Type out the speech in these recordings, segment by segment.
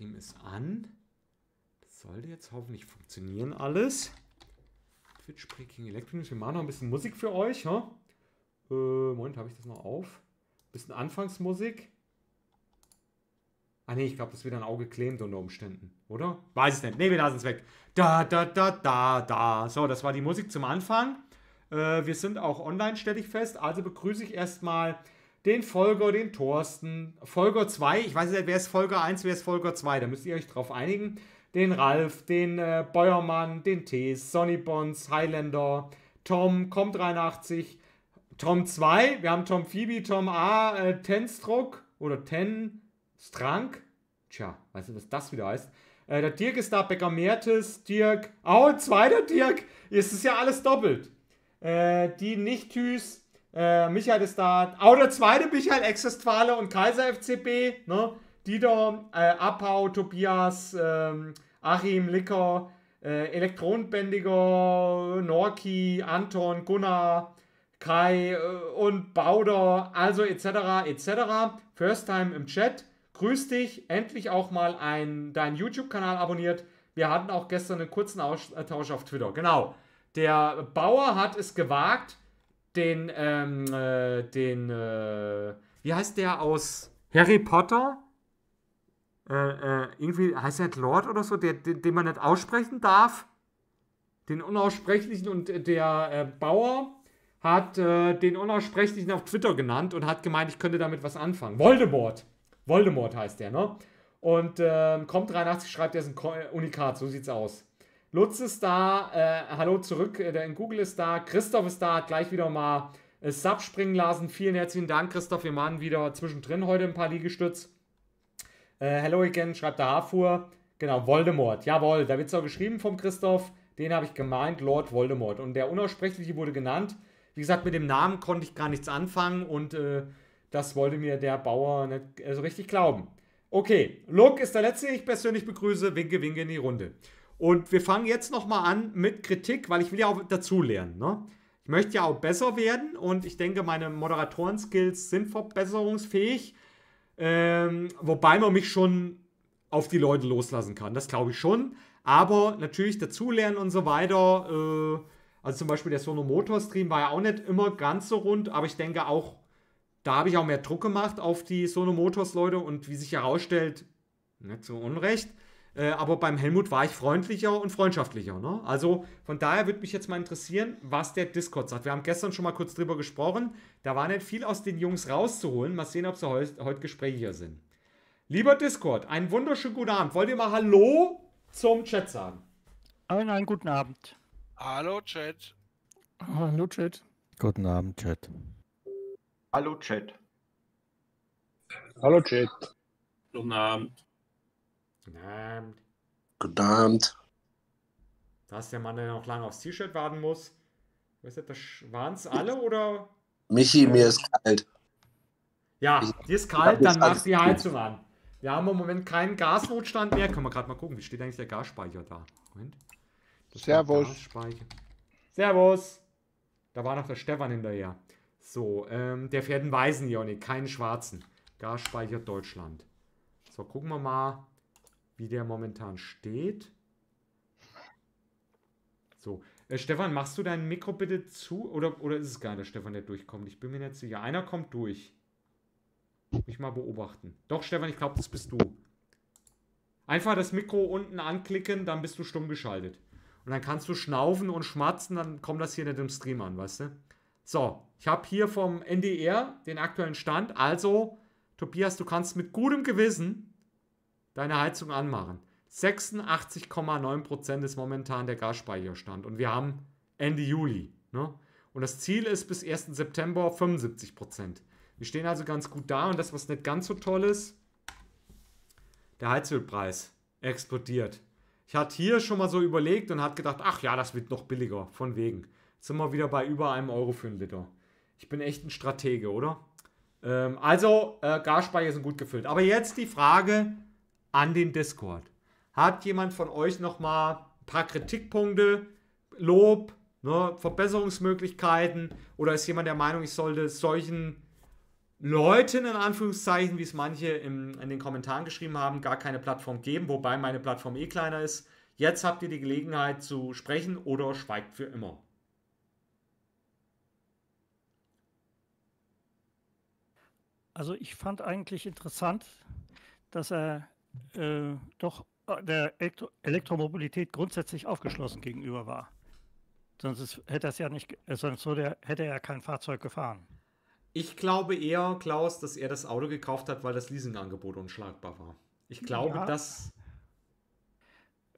Stream ist an. Das sollte jetzt hoffentlich funktionieren alles. Twitch Breaking Electronics. Wir machen noch ein bisschen Musik für euch. Huh? Äh, Moment, habe ich das noch auf? Bisschen Anfangsmusik. Ah ne, ich glaube, das wird ein Auge klemmt unter Umständen, oder? Weiß ich nicht. Ne, wir lassen es weg. Da, da, da, da, da. So, das war die Musik zum Anfang. Äh, wir sind auch online, stelle ich fest. Also begrüße ich erstmal den Folger, den Thorsten. Folger 2, ich weiß nicht, wer ist Folger 1, wer ist Folger 2. Da müsst ihr euch drauf einigen. Den Ralf, den äh, Beuermann, den Tees, Sonny Bonds, Highlander, Tom, Com83, Tom 2, wir haben Tom Phoebe, Tom A, äh, Tenstruck oder Ten Strank. Tja, weißt du, was das wieder heißt? Äh, der Dirk ist da, Becker Mertes, Dirk. Oh, zweiter Dirk. Es ist ja alles doppelt. Äh, die Nichthüs, äh, Michael ist da. Auch der zweite Michael, Exestwale und Kaiser FCB. Ne? Dieter, äh, Abau, Tobias, ähm, Achim, Licker, äh, Elektronenbändiger, Norki, Anton, Gunnar, Kai äh, und Bauder, also etc. etc. First Time im Chat. Grüß dich, endlich auch mal ein, deinen YouTube-Kanal abonniert. Wir hatten auch gestern einen kurzen Austausch auf Twitter. Genau. Der Bauer hat es gewagt, den, ähm, äh, den, äh, wie heißt der aus Harry Potter? Äh, äh irgendwie heißt er Lord oder so, der, den, den, man nicht aussprechen darf. Den unaussprechlichen und der äh, Bauer hat äh, den unaussprechlichen auf Twitter genannt und hat gemeint, ich könnte damit was anfangen. Voldemort. Voldemort heißt der, ne? Und ähm, kommt 83 schreibt, er ist ein Unikat, so sieht's aus. Lutz ist da, äh, hallo zurück, äh, der in Google ist da, Christoph ist da, hat gleich wieder mal äh, Sub springen lassen. Vielen herzlichen Dank, Christoph. Wir machen wieder zwischendrin heute ein paar Liegestütz. Äh, hello again, schreibt der Harfuhr. Genau, Voldemort. Jawohl, da wird es auch geschrieben vom Christoph. Den habe ich gemeint, Lord Voldemort. Und der Unaussprechliche wurde genannt. Wie gesagt, mit dem Namen konnte ich gar nichts anfangen und äh, das wollte mir der Bauer nicht so also richtig glauben. Okay, Luke ist der Letzte, den ich persönlich begrüße. Winke, winke in die Runde. Und wir fangen jetzt nochmal an mit Kritik, weil ich will ja auch dazulernen. Ne? Ich möchte ja auch besser werden und ich denke, meine Moderatoren-Skills sind verbesserungsfähig. Ähm, wobei man mich schon auf die Leute loslassen kann. Das glaube ich schon. Aber natürlich dazulernen und so weiter. Äh, also zum Beispiel der Sono Motor Stream war ja auch nicht immer ganz so rund, aber ich denke auch, da habe ich auch mehr Druck gemacht auf die Sono Motors Leute und wie sich herausstellt, nicht so unrecht. Äh, aber beim Helmut war ich freundlicher und freundschaftlicher. Ne? Also von daher würde mich jetzt mal interessieren, was der Discord sagt. Wir haben gestern schon mal kurz drüber gesprochen. Da war nicht viel aus den Jungs rauszuholen. Mal sehen, ob sie heute, heute gesprächiger sind. Lieber Discord, einen wunderschönen guten Abend. Wollt ihr mal Hallo zum Chat sagen? Einen, einen guten Abend. Hallo Chat. Hallo Chat. Guten Abend, Chat. Hallo Chat. Hallo Chat. Guten Abend. Guten Abend. Guten Abend. Da ist der Mann, der noch lange aufs T-Shirt warten muss. Waren es alle oder? Michi, mir ist kalt. Ja, dir ist kalt, dann mach die Heizung an. Wir haben im Moment keinen Gasnotstand mehr. Können wir gerade mal gucken, wie steht eigentlich der Gasspeicher da? Moment. Servus. Servus. Da war noch der Stefan hinterher. So, ähm, der fährt einen weißen Ionic, keinen schwarzen. Gasspeicher Deutschland. So, gucken wir mal, wie der momentan steht. So, äh, Stefan, machst du dein Mikro bitte zu? Oder, oder ist es gar nicht der Stefan, der durchkommt? Ich bin mir nicht sicher. Einer kommt durch. Mich mal beobachten. Doch, Stefan, ich glaube, das bist du. Einfach das Mikro unten anklicken, dann bist du stumm geschaltet. Und dann kannst du schnaufen und schmatzen, dann kommt das hier nicht im Stream an, weißt du? So, ich habe hier vom NDR den aktuellen Stand. Also, Tobias, du kannst mit gutem Gewissen deine Heizung anmachen. 86,9% ist momentan der Gasspeicherstand. Und wir haben Ende Juli. Ne? Und das Ziel ist bis 1. September 75%. Wir stehen also ganz gut da. Und das, was nicht ganz so toll ist, der Heizölpreis explodiert. Ich hatte hier schon mal so überlegt und hat gedacht, ach ja, das wird noch billiger, von wegen sind wir wieder bei über einem Euro für einen Liter. Ich bin echt ein Stratege, oder? Ähm, also, äh, Gasspeicher sind gut gefüllt. Aber jetzt die Frage an den Discord. Hat jemand von euch nochmal ein paar Kritikpunkte, Lob, ne, Verbesserungsmöglichkeiten? Oder ist jemand der Meinung, ich sollte solchen Leuten, in Anführungszeichen, wie es manche im, in den Kommentaren geschrieben haben, gar keine Plattform geben, wobei meine Plattform eh kleiner ist. Jetzt habt ihr die Gelegenheit zu sprechen oder schweigt für immer. Also ich fand eigentlich interessant, dass er äh, doch äh, der Elektro Elektromobilität grundsätzlich aufgeschlossen gegenüber war. Sonst ist, hätte er ja nicht, äh, sonst der, hätte er ja kein Fahrzeug gefahren. Ich glaube eher, Klaus, dass er das Auto gekauft hat, weil das Leasingangebot unschlagbar war. Ich glaube, ja. dass.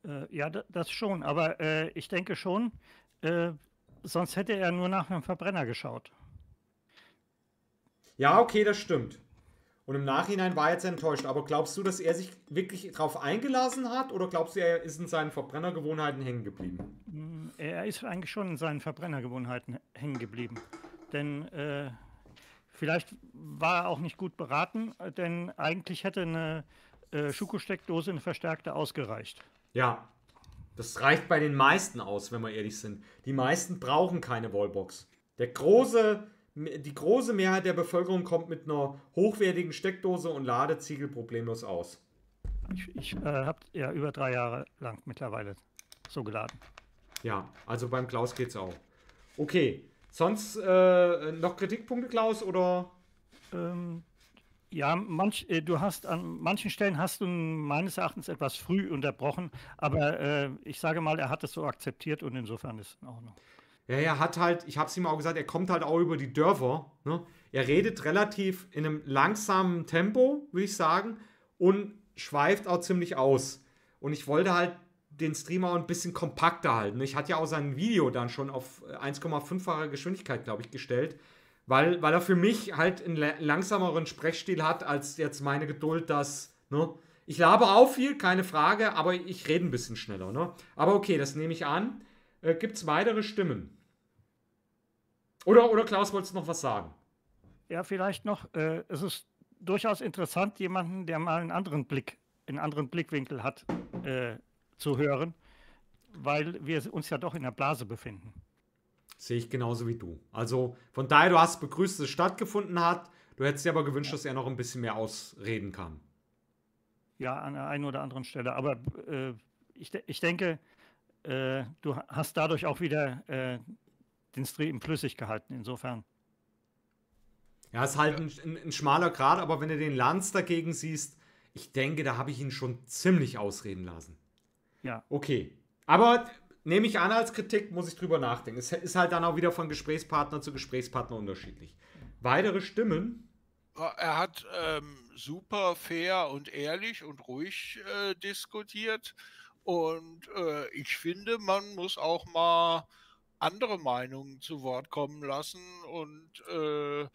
Äh, ja, das schon, aber äh, ich denke schon, äh, sonst hätte er nur nach einem Verbrenner geschaut. Ja, okay, das stimmt. Und im Nachhinein war er jetzt enttäuscht. Aber glaubst du, dass er sich wirklich darauf eingelassen hat oder glaubst du, er ist in seinen Verbrennergewohnheiten hängen geblieben? Mm, er ist eigentlich schon in seinen Verbrennergewohnheiten hängen geblieben. Denn äh, vielleicht war er auch nicht gut beraten, denn eigentlich hätte eine äh, Schuko-Steckdose, eine verstärkte, ausgereicht. Ja, das reicht bei den meisten aus, wenn wir ehrlich sind. Die meisten brauchen keine Wallbox. Der große die große Mehrheit der Bevölkerung kommt mit einer hochwertigen Steckdose und Ladeziegel problemlos aus. Ich, ich äh, habe ja über drei Jahre lang mittlerweile so geladen. Ja, also beim Klaus geht's auch. Okay, sonst äh, noch Kritikpunkte, Klaus, oder? Ähm, ja, manch, äh, du hast an manchen Stellen hast du meines Erachtens etwas früh unterbrochen, aber äh, ich sage mal, er hat es so akzeptiert und insofern ist es in Ordnung. Ja, er hat halt, ich habe es ihm auch gesagt, er kommt halt auch über die Dörfer. Ne? Er redet relativ in einem langsamen Tempo, würde ich sagen, und schweift auch ziemlich aus. Und ich wollte halt den Streamer ein bisschen kompakter halten. Ich hatte ja auch sein Video dann schon auf 1,5-fache Geschwindigkeit, glaube ich, gestellt, weil, weil er für mich halt einen langsameren Sprechstil hat, als jetzt meine Geduld, dass, ne? Ich labe auch viel, keine Frage, aber ich rede ein bisschen schneller, ne? Aber okay, das nehme ich an. Äh, Gibt es weitere Stimmen? Oder, oder Klaus, wolltest du noch was sagen? Ja, vielleicht noch. Äh, es ist durchaus interessant, jemanden, der mal einen anderen Blick, einen anderen Blickwinkel hat, äh, zu hören, weil wir uns ja doch in der Blase befinden. Sehe ich genauso wie du. Also von daher, du hast begrüßt, dass es stattgefunden hat. Du hättest dir aber gewünscht, dass er noch ein bisschen mehr ausreden kann. Ja, an der einen oder anderen Stelle. Aber äh, ich, ich denke, äh, du hast dadurch auch wieder äh, den Stream flüssig gehalten, insofern. Ja, ist halt ein, ein, ein, schmaler Grad, aber wenn du den Lanz dagegen siehst, ich denke, da habe ich ihn schon ziemlich ausreden lassen. Ja. Okay. Aber nehme ich an als Kritik, muss ich drüber nachdenken. Es ist halt dann auch wieder von Gesprächspartner zu Gesprächspartner unterschiedlich. Weitere Stimmen? Er hat ähm, super fair und ehrlich und ruhig äh, diskutiert. Und äh, ich finde, man muss auch mal andere Meinungen zu Wort kommen lassen und äh,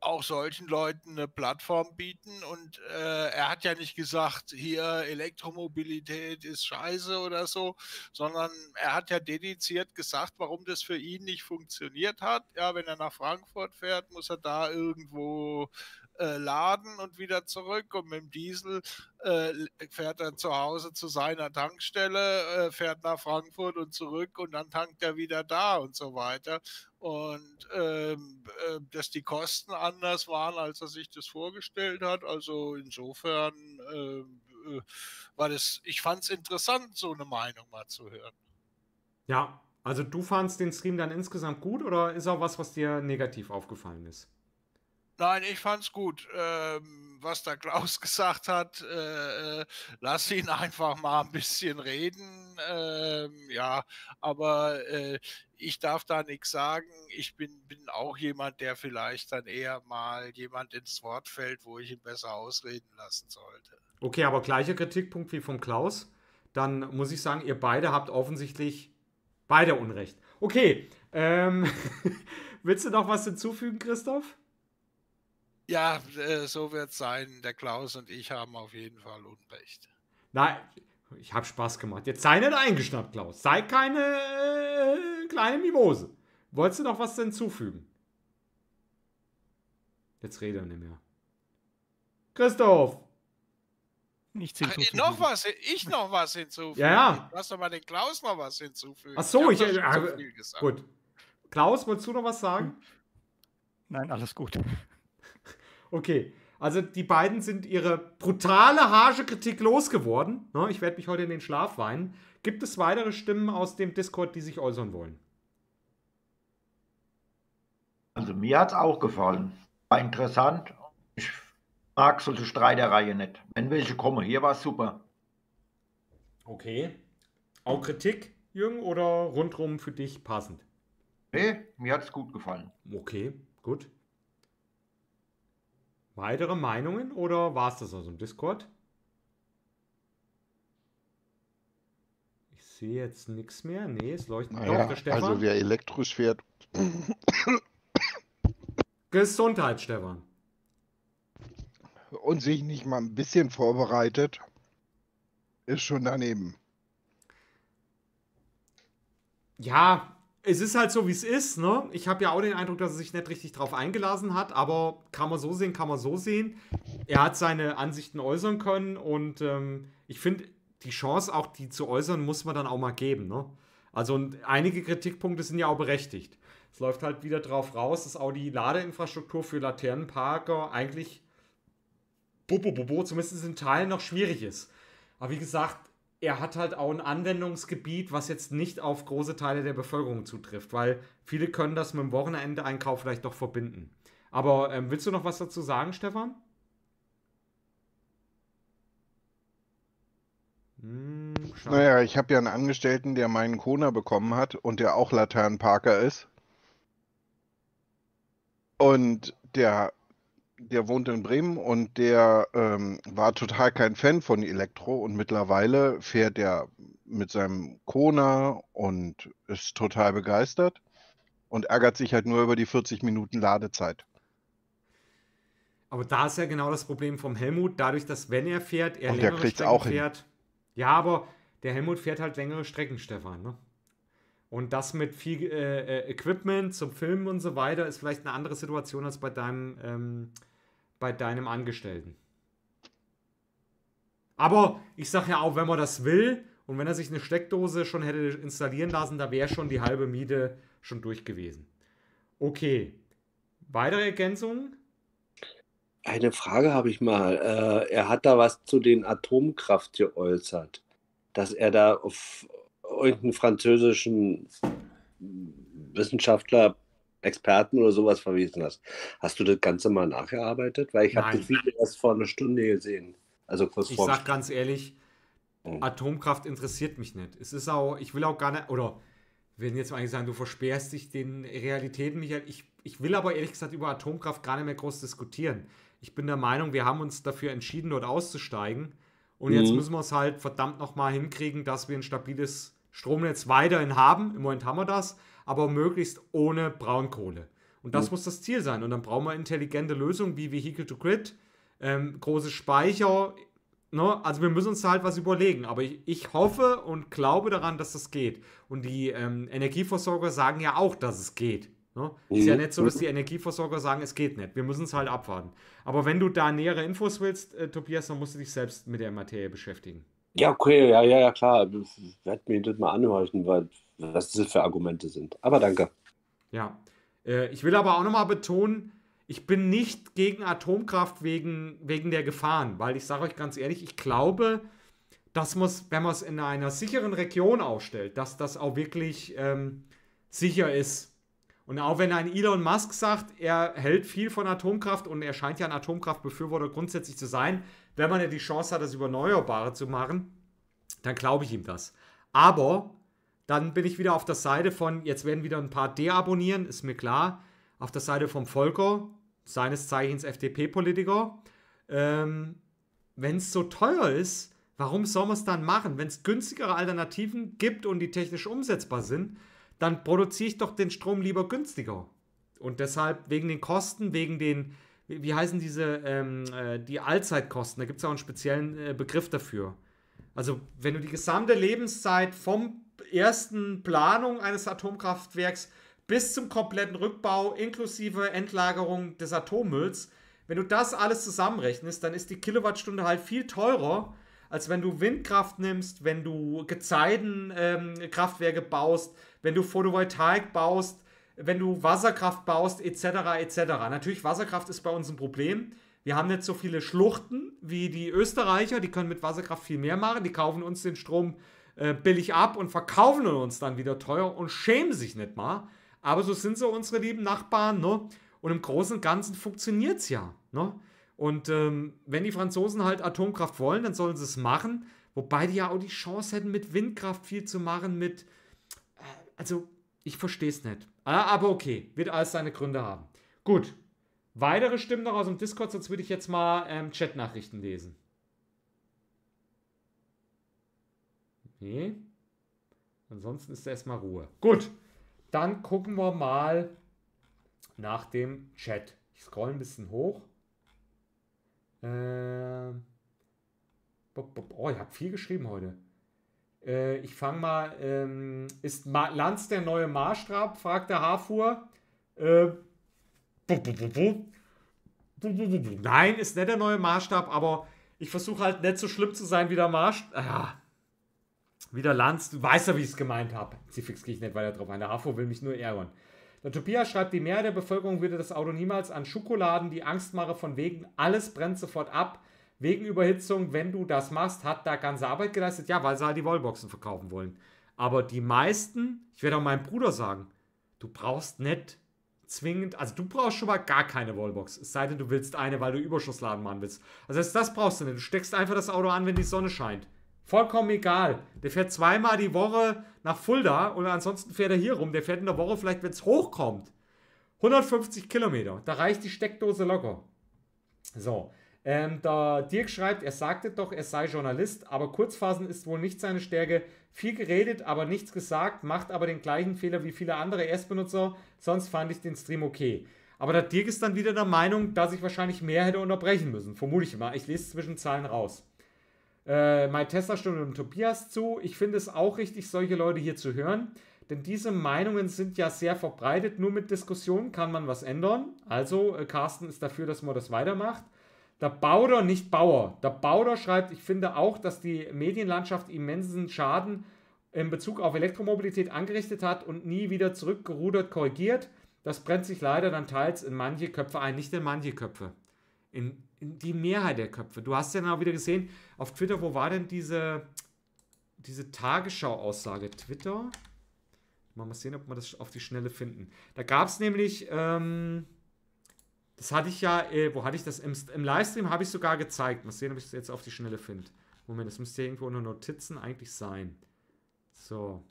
auch solchen Leuten eine Plattform bieten. Und äh, er hat ja nicht gesagt, hier Elektromobilität ist scheiße oder so, sondern er hat ja dediziert gesagt, warum das für ihn nicht funktioniert hat. Ja, wenn er nach Frankfurt fährt, muss er da irgendwo äh, laden und wieder zurück und mit dem Diesel äh, fährt er zu Hause zu seiner Tankstelle, äh, fährt nach Frankfurt und zurück und dann tankt er wieder da und so weiter. Und ähm, äh, dass die Kosten anders waren, als er sich das vorgestellt hat. Also insofern ähm, äh, war das, ich fand es interessant, so eine Meinung mal zu hören. Ja, also du fandst den Stream dann insgesamt gut oder ist auch was, was dir negativ aufgefallen ist? Nein, ich fand's gut. Ähm, was der Klaus gesagt hat, äh, äh, lass ihn einfach mal ein bisschen reden. Ähm, ja, aber äh, ich darf da nichts sagen. Ich bin, bin auch jemand, der vielleicht dann eher mal jemand ins Wort fällt, wo ich ihn besser ausreden lassen sollte. Okay, aber gleicher Kritikpunkt wie vom Klaus. Dann muss ich sagen, ihr beide habt offensichtlich beide Unrecht. Okay, ähm, willst du noch was hinzufügen, Christoph? Ja, äh, so wird es sein. Der Klaus und ich haben auf jeden Fall Unrecht. Nein, ich habe Spaß gemacht. Jetzt sei nicht eingeschnappt, Klaus. Sei keine äh, kleine Mimose. Wolltest du noch was hinzufügen? Jetzt rede er nicht mehr. Christoph! Nichts hinzufügen. Ach, noch was, ich noch was hinzufügen. Ja, ja. Lass doch mal den Klaus noch was hinzufügen. Ach so, ich. ich äh, gut. Klaus, wolltest du noch was sagen? Nein, alles gut. Okay, also die beiden sind ihre brutale, harsche Kritik losgeworden. Ne, ich werde mich heute in den Schlaf weinen. Gibt es weitere Stimmen aus dem Discord, die sich äußern wollen? Also mir hat es auch gefallen. War interessant. Ich mag solche Streitereien nicht. Wenn welche kommen, hier war es super. Okay. Auch Kritik, Jürgen, oder rundrum für dich passend? Nee, mir hat es gut gefallen. Okay, gut. Weitere Meinungen oder war es das aus dem Discord? Ich sehe jetzt nichts mehr. Nee, es leuchtet naja, doch der Stefan. Also wer elektrisch fährt. Gesundheit, Stefan. Und sich nicht mal ein bisschen vorbereitet, ist schon daneben. Ja, es ist halt so, wie es ist. Ne? Ich habe ja auch den Eindruck, dass er sich nicht richtig drauf eingelassen hat, aber kann man so sehen, kann man so sehen. Er hat seine Ansichten äußern können und ähm, ich finde, die Chance, auch die zu äußern, muss man dann auch mal geben. Ne? Also einige Kritikpunkte sind ja auch berechtigt. Es läuft halt wieder drauf raus, dass auch die Ladeinfrastruktur für Laternenparker eigentlich bobo, bobo, zumindest in Teilen noch schwierig ist. Aber wie gesagt, er hat halt auch ein Anwendungsgebiet, was jetzt nicht auf große Teile der Bevölkerung zutrifft, weil viele können das mit dem Wochenende-Einkauf vielleicht doch verbinden. Aber ähm, willst du noch was dazu sagen, Stefan? Hm, naja, ich habe ja einen Angestellten, der meinen Kona bekommen hat und der auch Laternenparker ist. Und der der wohnt in Bremen und der ähm, war total kein Fan von Elektro und mittlerweile fährt er mit seinem Kona und ist total begeistert und ärgert sich halt nur über die 40 Minuten Ladezeit. Aber da ist ja genau das Problem vom Helmut, dadurch, dass wenn er fährt, er und längere Strecken auch fährt. Hin. Ja, aber der Helmut fährt halt längere Strecken, Stefan. Ne? Und das mit viel äh, äh, Equipment zum Filmen und so weiter ist vielleicht eine andere Situation als bei deinem, ähm, bei deinem Angestellten. Aber ich sage ja auch, wenn man das will und wenn er sich eine Steckdose schon hätte installieren lassen, da wäre schon die halbe Miete schon durch gewesen. Okay. Weitere Ergänzungen? Eine Frage habe ich mal. Äh, er hat da was zu den Atomkraft geäußert, dass er da auf irgendeinen französischen Wissenschaftler, Experten oder sowas verwiesen hast. Hast du das Ganze mal nachgearbeitet? Weil ich habe das Video erst vor einer Stunde gesehen. Also kurz ich vor. Ich sag ganz ehrlich, hm. Atomkraft interessiert mich nicht. Es ist auch, ich will auch gar nicht, oder wenn jetzt eigentlich sagen, du versperrst dich den Realitäten, Michael. Ich, ich will aber ehrlich gesagt über Atomkraft gar nicht mehr groß diskutieren. Ich bin der Meinung, wir haben uns dafür entschieden, dort auszusteigen. Und mhm. jetzt müssen wir es halt verdammt nochmal hinkriegen, dass wir ein stabiles Stromnetz weiterhin haben. Im Moment haben wir das, aber möglichst ohne Braunkohle. Und das mhm. muss das Ziel sein. Und dann brauchen wir intelligente Lösungen wie Vehicle to Grid, ähm, große Speicher. Ne? Also wir müssen uns da halt was überlegen. Aber ich, ich hoffe und glaube daran, dass das geht. Und die ähm, Energieversorger sagen ja auch, dass es geht. Ne? Mhm. Ist ja nicht so, dass die Energieversorger sagen, es geht nicht. Wir müssen es halt abwarten. Aber wenn du da nähere Infos willst, äh, Tobias, dann musst du dich selbst mit der Materie beschäftigen. Ja, okay, ja, ja, ja, klar. Ich werde mir das mal anhorchen, weil, was das für Argumente sind. Aber danke. Ja. Äh, ich will aber auch nochmal betonen, ich bin nicht gegen Atomkraft wegen, wegen der Gefahren, weil ich sage euch ganz ehrlich, ich glaube, dass man wenn man es in einer sicheren Region aufstellt, dass das auch wirklich ähm, sicher ist. Und auch wenn ein Elon Musk sagt, er hält viel von Atomkraft und er scheint ja ein Atomkraftbefürworter grundsätzlich zu sein, wenn man ja die Chance hat, das über Erneuerbare zu machen, dann glaube ich ihm das. Aber dann bin ich wieder auf der Seite von, jetzt werden wieder ein paar deabonnieren, ist mir klar, auf der Seite vom Volker, seines Zeichens FDP-Politiker. Ähm, Wenn es so teuer ist, warum soll man es dann machen? Wenn es günstigere Alternativen gibt und die technisch umsetzbar sind, dann produziere ich doch den Strom lieber günstiger. Und deshalb wegen den Kosten, wegen den wie, heißen diese, ähm, äh, die Allzeitkosten, da gibt es auch einen speziellen äh, Begriff dafür. Also wenn du die gesamte Lebenszeit vom ersten Planung eines Atomkraftwerks bis zum kompletten Rückbau inklusive Endlagerung des Atommülls, wenn du das alles zusammenrechnest, dann ist die Kilowattstunde halt viel teurer, als wenn du Windkraft nimmst, wenn du Gezeitenkraftwerke ähm, baust, wenn du Photovoltaik baust, wenn du Wasserkraft baust, etc., etc. Natürlich, Wasserkraft ist bei uns ein Problem. Wir haben nicht so viele Schluchten wie die Österreicher, die können mit Wasserkraft viel mehr machen. Die kaufen uns den Strom äh, billig ab und verkaufen uns dann wieder teuer und schämen sich nicht mal. Aber so sind so unsere lieben Nachbarn, ne? Und im Großen und Ganzen funktioniert es ja, ne? Und ähm, wenn die Franzosen halt Atomkraft wollen, dann sollen sie es machen. Wobei die ja auch die Chance hätten, mit Windkraft viel zu machen, mit. Äh, also, ich verstehe es nicht. Ah, aber okay, wird alles seine Gründe haben. Gut. Weitere Stimmen noch aus dem Discord, sonst würde ich jetzt mal ähm, Chat-Nachrichten lesen. Nee. Ansonsten ist erstmal Ruhe. Gut. Dann gucken wir mal nach dem Chat. Ich scroll ein bisschen hoch. Ähm. Oh, ich habe viel geschrieben heute. Äh, ich fange mal. Ähm, ist Ma Lanz der neue Maßstab? fragt der Harfuhr. Äh, Nein, ist nicht der neue Maßstab, aber ich versuche halt nicht so schlimm zu sein wie der Maßstab. Ah, wieder Lanz, du weißt ja, wie ich es gemeint habe. Zifix gehe ich nicht weiter drauf ein. Der HAFO will mich nur ärgern. Der Tobias schreibt, die Mehrheit der Bevölkerung würde das Auto niemals an Schokoladen, die Angst mache von wegen, alles brennt sofort ab. Wegen Überhitzung, wenn du das machst, hat da ganze Arbeit geleistet. Ja, weil sie halt die Wallboxen verkaufen wollen. Aber die meisten, ich werde auch meinem Bruder sagen, du brauchst nicht zwingend, also du brauchst schon mal gar keine Wallbox. Es sei denn, du willst eine, weil du Überschussladen machen willst. Also das brauchst du nicht. Du steckst einfach das Auto an, wenn die Sonne scheint. Vollkommen egal. Der fährt zweimal die Woche nach Fulda und ansonsten fährt er hier rum. Der fährt in der Woche vielleicht, wenn es hochkommt. 150 Kilometer. Da reicht die Steckdose locker. So. Ähm, der Dirk schreibt, er sagte doch, er sei Journalist, aber Kurzphasen ist wohl nicht seine Stärke. Viel geredet, aber nichts gesagt, macht aber den gleichen Fehler wie viele andere Erstbenutzer. Sonst fand ich den Stream okay. Aber der Dirk ist dann wieder der Meinung, dass ich wahrscheinlich mehr hätte unterbrechen müssen. Vermute ich mal. Ich lese zwischen Zahlen raus äh, My Tesla-Stunde und Tobias zu. Ich finde es auch richtig, solche Leute hier zu hören, denn diese Meinungen sind ja sehr verbreitet. Nur mit Diskussionen kann man was ändern. Also, äh, Carsten ist dafür, dass man das weitermacht. Der Bauder, nicht Bauer. Der Bauder schreibt, ich finde auch, dass die Medienlandschaft immensen Schaden in Bezug auf Elektromobilität angerichtet hat und nie wieder zurückgerudert korrigiert. Das brennt sich leider dann teils in manche Köpfe ein, nicht in manche Köpfe. In die Mehrheit der Köpfe. Du hast ja dann auch wieder gesehen, auf Twitter, wo war denn diese, diese Tagesschau-Aussage? Twitter? Mal, mal sehen, ob wir das auf die Schnelle finden. Da gab es nämlich, ähm, das hatte ich ja, äh, wo hatte ich das? Im, im Livestream habe ich sogar gezeigt. Mal sehen, ob ich das jetzt auf die Schnelle finde. Moment, das müsste irgendwo unter Notizen eigentlich sein. So.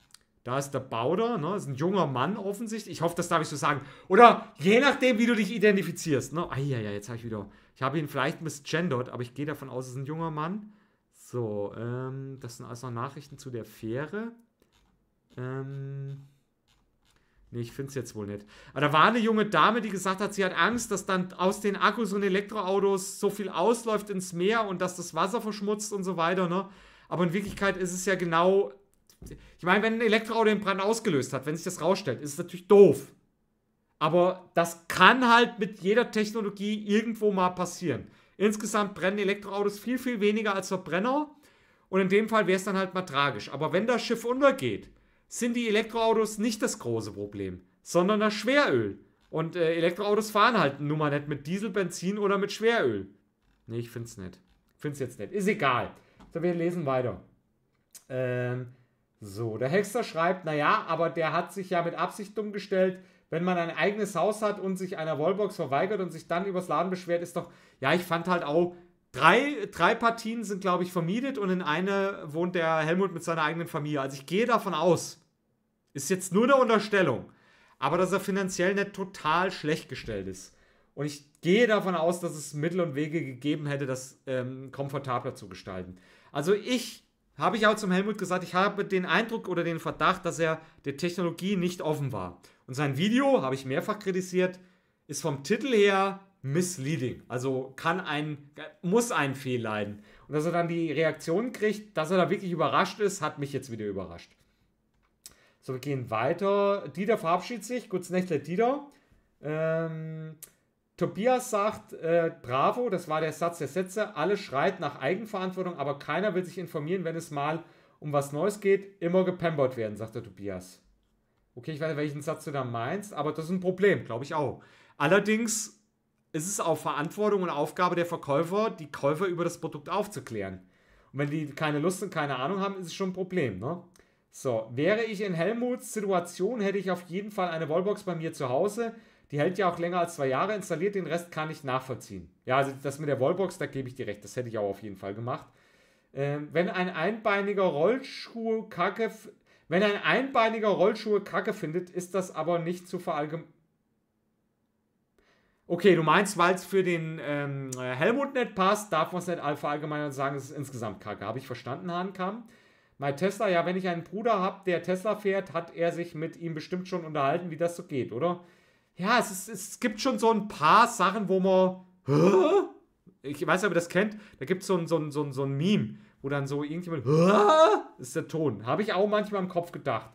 Da ist der Bauder, ne? Das ist ein junger Mann offensichtlich. Ich hoffe, das darf ich so sagen. Oder je nachdem, wie du dich identifizierst. Ne? Ah, ja, ja, jetzt habe ich wieder. Ich habe ihn vielleicht misgendert, aber ich gehe davon aus, es ist ein junger Mann. So, ähm, das sind also Nachrichten zu der Fähre. Ähm. Nee, ich finde es jetzt wohl nicht. Aber da war eine junge Dame, die gesagt hat, sie hat Angst, dass dann aus den Akkus und Elektroautos so viel ausläuft ins Meer und dass das Wasser verschmutzt und so weiter, ne? Aber in Wirklichkeit ist es ja genau ich meine, wenn ein Elektroauto den Brand ausgelöst hat, wenn sich das rausstellt, ist es natürlich doof. Aber das kann halt mit jeder Technologie irgendwo mal passieren. Insgesamt brennen Elektroautos viel, viel weniger als Verbrenner. Und in dem Fall wäre es dann halt mal tragisch. Aber wenn das Schiff untergeht, sind die Elektroautos nicht das große Problem, sondern das Schweröl. Und äh, Elektroautos fahren halt nun mal nicht mit Diesel, Benzin oder mit Schweröl. Nee, ich finde es nicht. Ich finde es jetzt nicht. Ist egal. So, wir lesen weiter. Ähm, so, der Hexer schreibt, naja, aber der hat sich ja mit Absicht dumm gestellt. Wenn man ein eigenes Haus hat und sich einer Wallbox verweigert und sich dann übers Laden beschwert, ist doch, ja, ich fand halt auch, drei, drei Partien sind, glaube ich, vermietet und in eine wohnt der Helmut mit seiner eigenen Familie. Also ich gehe davon aus, ist jetzt nur eine Unterstellung, aber dass er finanziell nicht total schlecht gestellt ist. Und ich gehe davon aus, dass es Mittel und Wege gegeben hätte, das ähm, komfortabler zu gestalten. Also ich habe ich auch zum Helmut gesagt, ich habe den Eindruck oder den Verdacht, dass er der Technologie nicht offen war. Und sein Video, habe ich mehrfach kritisiert, ist vom Titel her misleading. Also kann ein, muss ein Fehl leiden. Und dass er dann die Reaktion kriegt, dass er da wirklich überrascht ist, hat mich jetzt wieder überrascht. So, wir gehen weiter. Dieter verabschiedet sich. Gutes Nächtle, Dieter. Ähm, Tobias sagt, äh, bravo, das war der Satz der Sätze, alle schreit nach Eigenverantwortung, aber keiner will sich informieren, wenn es mal um was Neues geht, immer gepampert werden, sagt der Tobias. Okay, ich weiß nicht, welchen Satz du da meinst, aber das ist ein Problem, glaube ich auch. Allerdings ist es auch Verantwortung und Aufgabe der Verkäufer, die Käufer über das Produkt aufzuklären. Und wenn die keine Lust und keine Ahnung haben, ist es schon ein Problem, ne? So, wäre ich in Helmuts Situation, hätte ich auf jeden Fall eine Wallbox bei mir zu Hause. Die hält ja auch länger als zwei Jahre installiert, den Rest kann ich nachvollziehen. Ja, also das mit der Wallbox, da gebe ich dir recht, das hätte ich auch auf jeden Fall gemacht. Ähm, wenn ein einbeiniger Rollschuh kacke, wenn ein einbeiniger Rollschuhe kacke findet, ist das aber nicht zu verallgemeinern. Okay, du meinst, weil es für den ähm, Helmut nicht passt, darf man es nicht verallgemeinern und sagen, es ist insgesamt kacke. Habe ich verstanden, Hahnkam? Mein Tesla, ja, wenn ich einen Bruder habe, der Tesla fährt, hat er sich mit ihm bestimmt schon unterhalten, wie das so geht, oder? Ja, es, ist, es gibt schon so ein paar Sachen, wo man. Hä? Ich weiß nicht, ob ihr das kennt. Da gibt so es so ein, so, ein, so ein Meme, wo dann so irgendjemand. Das ist der Ton. Habe ich auch manchmal im Kopf gedacht.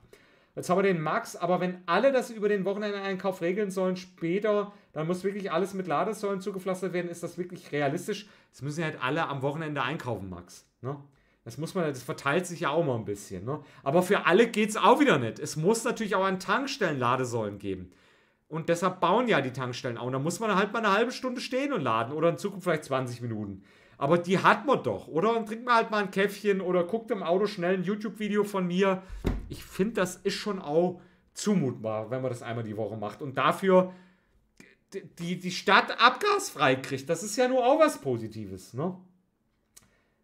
Jetzt haben wir den Max, aber wenn alle das über den Wochenende-Einkauf regeln sollen später, dann muss wirklich alles mit Ladesäulen zugepflastert werden. Ist das wirklich realistisch? Das müssen ja halt alle am Wochenende einkaufen, Max. Ne? Das muss man, das verteilt sich ja auch mal ein bisschen. Ne? Aber für alle geht es auch wieder nicht. Es muss natürlich auch an Tankstellen Ladesäulen geben. Und deshalb bauen ja die Tankstellen auch. Und da muss man halt mal eine halbe Stunde stehen und laden oder in Zukunft vielleicht 20 Minuten. Aber die hat man doch, oder? Dann trinkt man halt mal ein Käffchen oder guckt im Auto schnell ein YouTube-Video von mir. Ich finde, das ist schon auch zumutbar, wenn man das einmal die Woche macht. Und dafür die, die Stadt abgasfrei kriegt. Das ist ja nur auch was Positives, ne?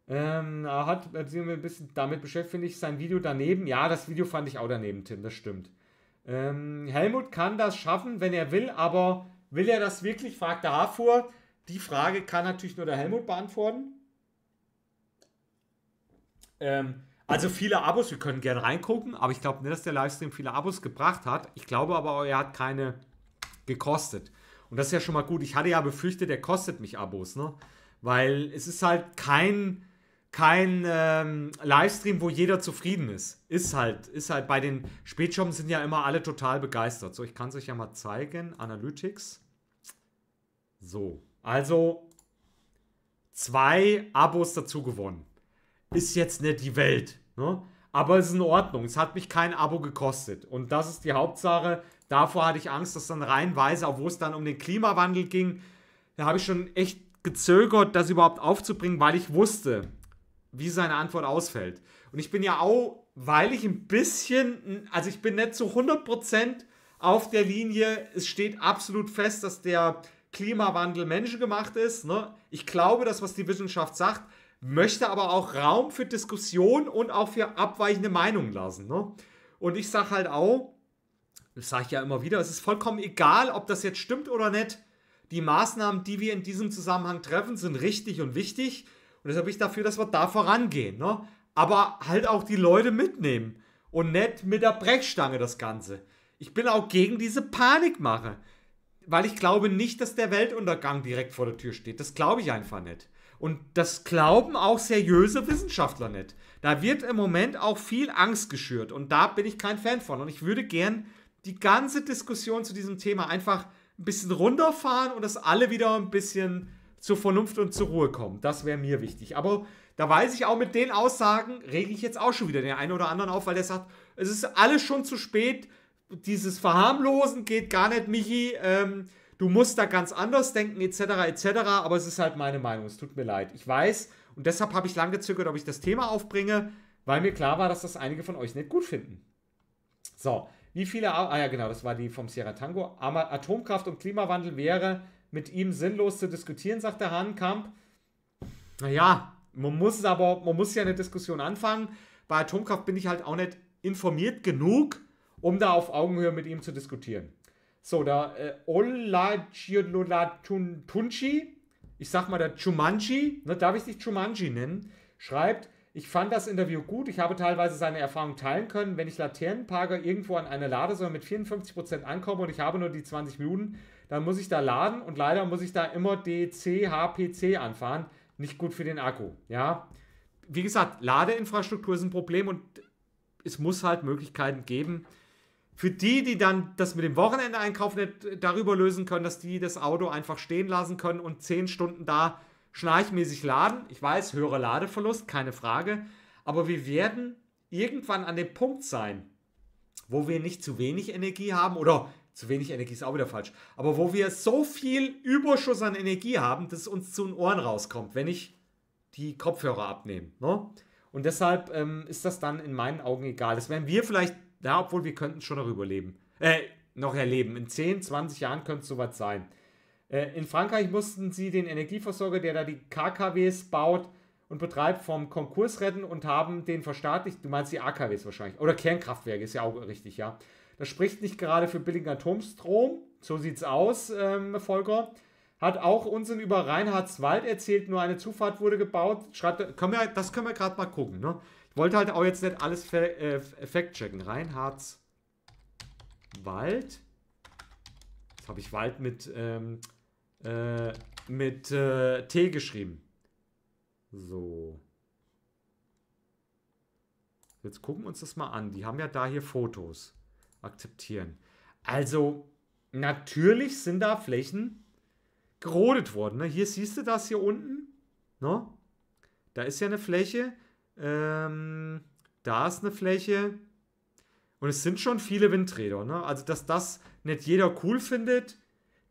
Ähm, er hat sich ein bisschen damit beschäftigt, finde ich, sein Video daneben. Ja, das Video fand ich auch daneben, Tim, das stimmt. Ähm, Helmut kann das schaffen, wenn er will, aber will er das wirklich, fragt der Harfuhr. Die Frage kann natürlich nur der Helmut beantworten. Ähm, also viele Abos, wir können gerne reingucken, aber ich glaube nicht, dass der Livestream viele Abos gebracht hat. Ich glaube aber, er hat keine gekostet. Und das ist ja schon mal gut. Ich hatte ja befürchtet, er kostet mich Abos, ne? Weil es ist halt kein, kein ähm, Livestream, wo jeder zufrieden ist. Ist halt, ist halt bei den Spätshoppen sind ja immer alle total begeistert. So, ich kann es euch ja mal zeigen. Analytics. So. Also zwei Abos dazu gewonnen. Ist jetzt nicht die Welt, ne? aber es ist in Ordnung. Es hat mich kein Abo gekostet. Und das ist die Hauptsache. Davor hatte ich Angst, dass dann reinweise, obwohl es dann um den Klimawandel ging, da habe ich schon echt gezögert, das überhaupt aufzubringen, weil ich wusste, wie seine Antwort ausfällt. Und ich bin ja auch, weil ich ein bisschen, also ich bin nicht zu 100% auf der Linie, es steht absolut fest, dass der Klimawandel menschengemacht ist. Ne? Ich glaube, das, was die Wissenschaft sagt, möchte aber auch Raum für Diskussion und auch für abweichende Meinungen lassen. Ne? Und ich sage halt auch, das sage ich ja immer wieder, es ist vollkommen egal, ob das jetzt stimmt oder nicht. Die Maßnahmen, die wir in diesem Zusammenhang treffen, sind richtig und wichtig. Und deshalb bin ich dafür, dass wir da vorangehen. Ne? Aber halt auch die Leute mitnehmen. Und nicht mit der Brechstange das Ganze. Ich bin auch gegen diese Panikmache weil ich glaube nicht, dass der Weltuntergang direkt vor der Tür steht. Das glaube ich einfach nicht. Und das glauben auch seriöse Wissenschaftler nicht. Da wird im Moment auch viel Angst geschürt und da bin ich kein Fan von. Und ich würde gern die ganze Diskussion zu diesem Thema einfach ein bisschen runterfahren und dass alle wieder ein bisschen zur Vernunft und zur Ruhe kommen. Das wäre mir wichtig. Aber da weiß ich auch mit den Aussagen, rege ich jetzt auch schon wieder den einen oder anderen auf, weil der sagt, es ist alles schon zu spät dieses Verharmlosen geht gar nicht, Michi. Ähm, du musst da ganz anders denken, etc., etc., aber es ist halt meine Meinung. Es tut mir leid. Ich weiß und deshalb habe ich lange gezögert, ob ich das Thema aufbringe, weil mir klar war, dass das einige von euch nicht gut finden. So, wie viele. Ah ja, genau, das war die vom Sierra Tango. Atomkraft und Klimawandel wäre mit ihm sinnlos zu diskutieren, sagt der Hahnkamp. Naja, man muss es aber, man muss ja eine Diskussion anfangen. Bei Atomkraft bin ich halt auch nicht informiert genug, um da auf Augenhöhe mit ihm zu diskutieren. So, da äh, Tunchi, ich sag mal der Chumanji, ne, darf ich dich Chumanji nennen, schreibt, ich fand das Interview gut. Ich habe teilweise seine Erfahrung teilen können. Wenn ich Laternenparker irgendwo an eine Ladesäule mit 54% ankomme und ich habe nur die 20 Minuten, dann muss ich da laden und leider muss ich da immer DC, HPC anfahren. Nicht gut für den Akku. Ja, wie gesagt, Ladeinfrastruktur ist ein Problem und es muss halt Möglichkeiten geben, für die, die dann das mit dem Wochenende-Einkauf nicht darüber lösen können, dass die das Auto einfach stehen lassen können und 10 Stunden da schnarchmäßig laden. Ich weiß, höherer Ladeverlust, keine Frage. Aber wir werden irgendwann an dem Punkt sein, wo wir nicht zu wenig Energie haben oder zu wenig Energie ist auch wieder falsch, aber wo wir so viel Überschuss an Energie haben, dass es uns zu den Ohren rauskommt, wenn ich die Kopfhörer abnehme. Ne? Und deshalb ähm, ist das dann in meinen Augen egal. Das werden wir vielleicht, ja, obwohl wir könnten schon darüber leben. Äh, noch erleben. In 10, 20 Jahren könnte es soweit sein. Äh, in Frankreich mussten sie den Energieversorger, der da die KKWs baut und betreibt, vom Konkurs retten und haben den verstaatlicht. Du meinst die AKWs wahrscheinlich. Oder Kernkraftwerke, ist ja auch richtig, ja. Das spricht nicht gerade für billigen Atomstrom. So sieht's aus, ähm, Volker. Hat auch Unsinn über Reinhardswald erzählt, nur eine Zufahrt wurde gebaut. Schreibt, können wir, das können wir gerade mal gucken. Ne? Ich wollte halt auch jetzt nicht alles äh, fact-checken. Reinhardswald. Jetzt habe ich Wald mit, ähm, äh, mit äh, T geschrieben. So. Jetzt gucken wir uns das mal an. Die haben ja da hier Fotos. Akzeptieren. Also, natürlich sind da Flächen gerodet worden. Ne? Hier siehst du das hier unten. Ne? Da ist ja eine Fläche. Ähm, da ist eine Fläche. Und es sind schon viele Windräder. Ne? Also, dass das nicht jeder cool findet,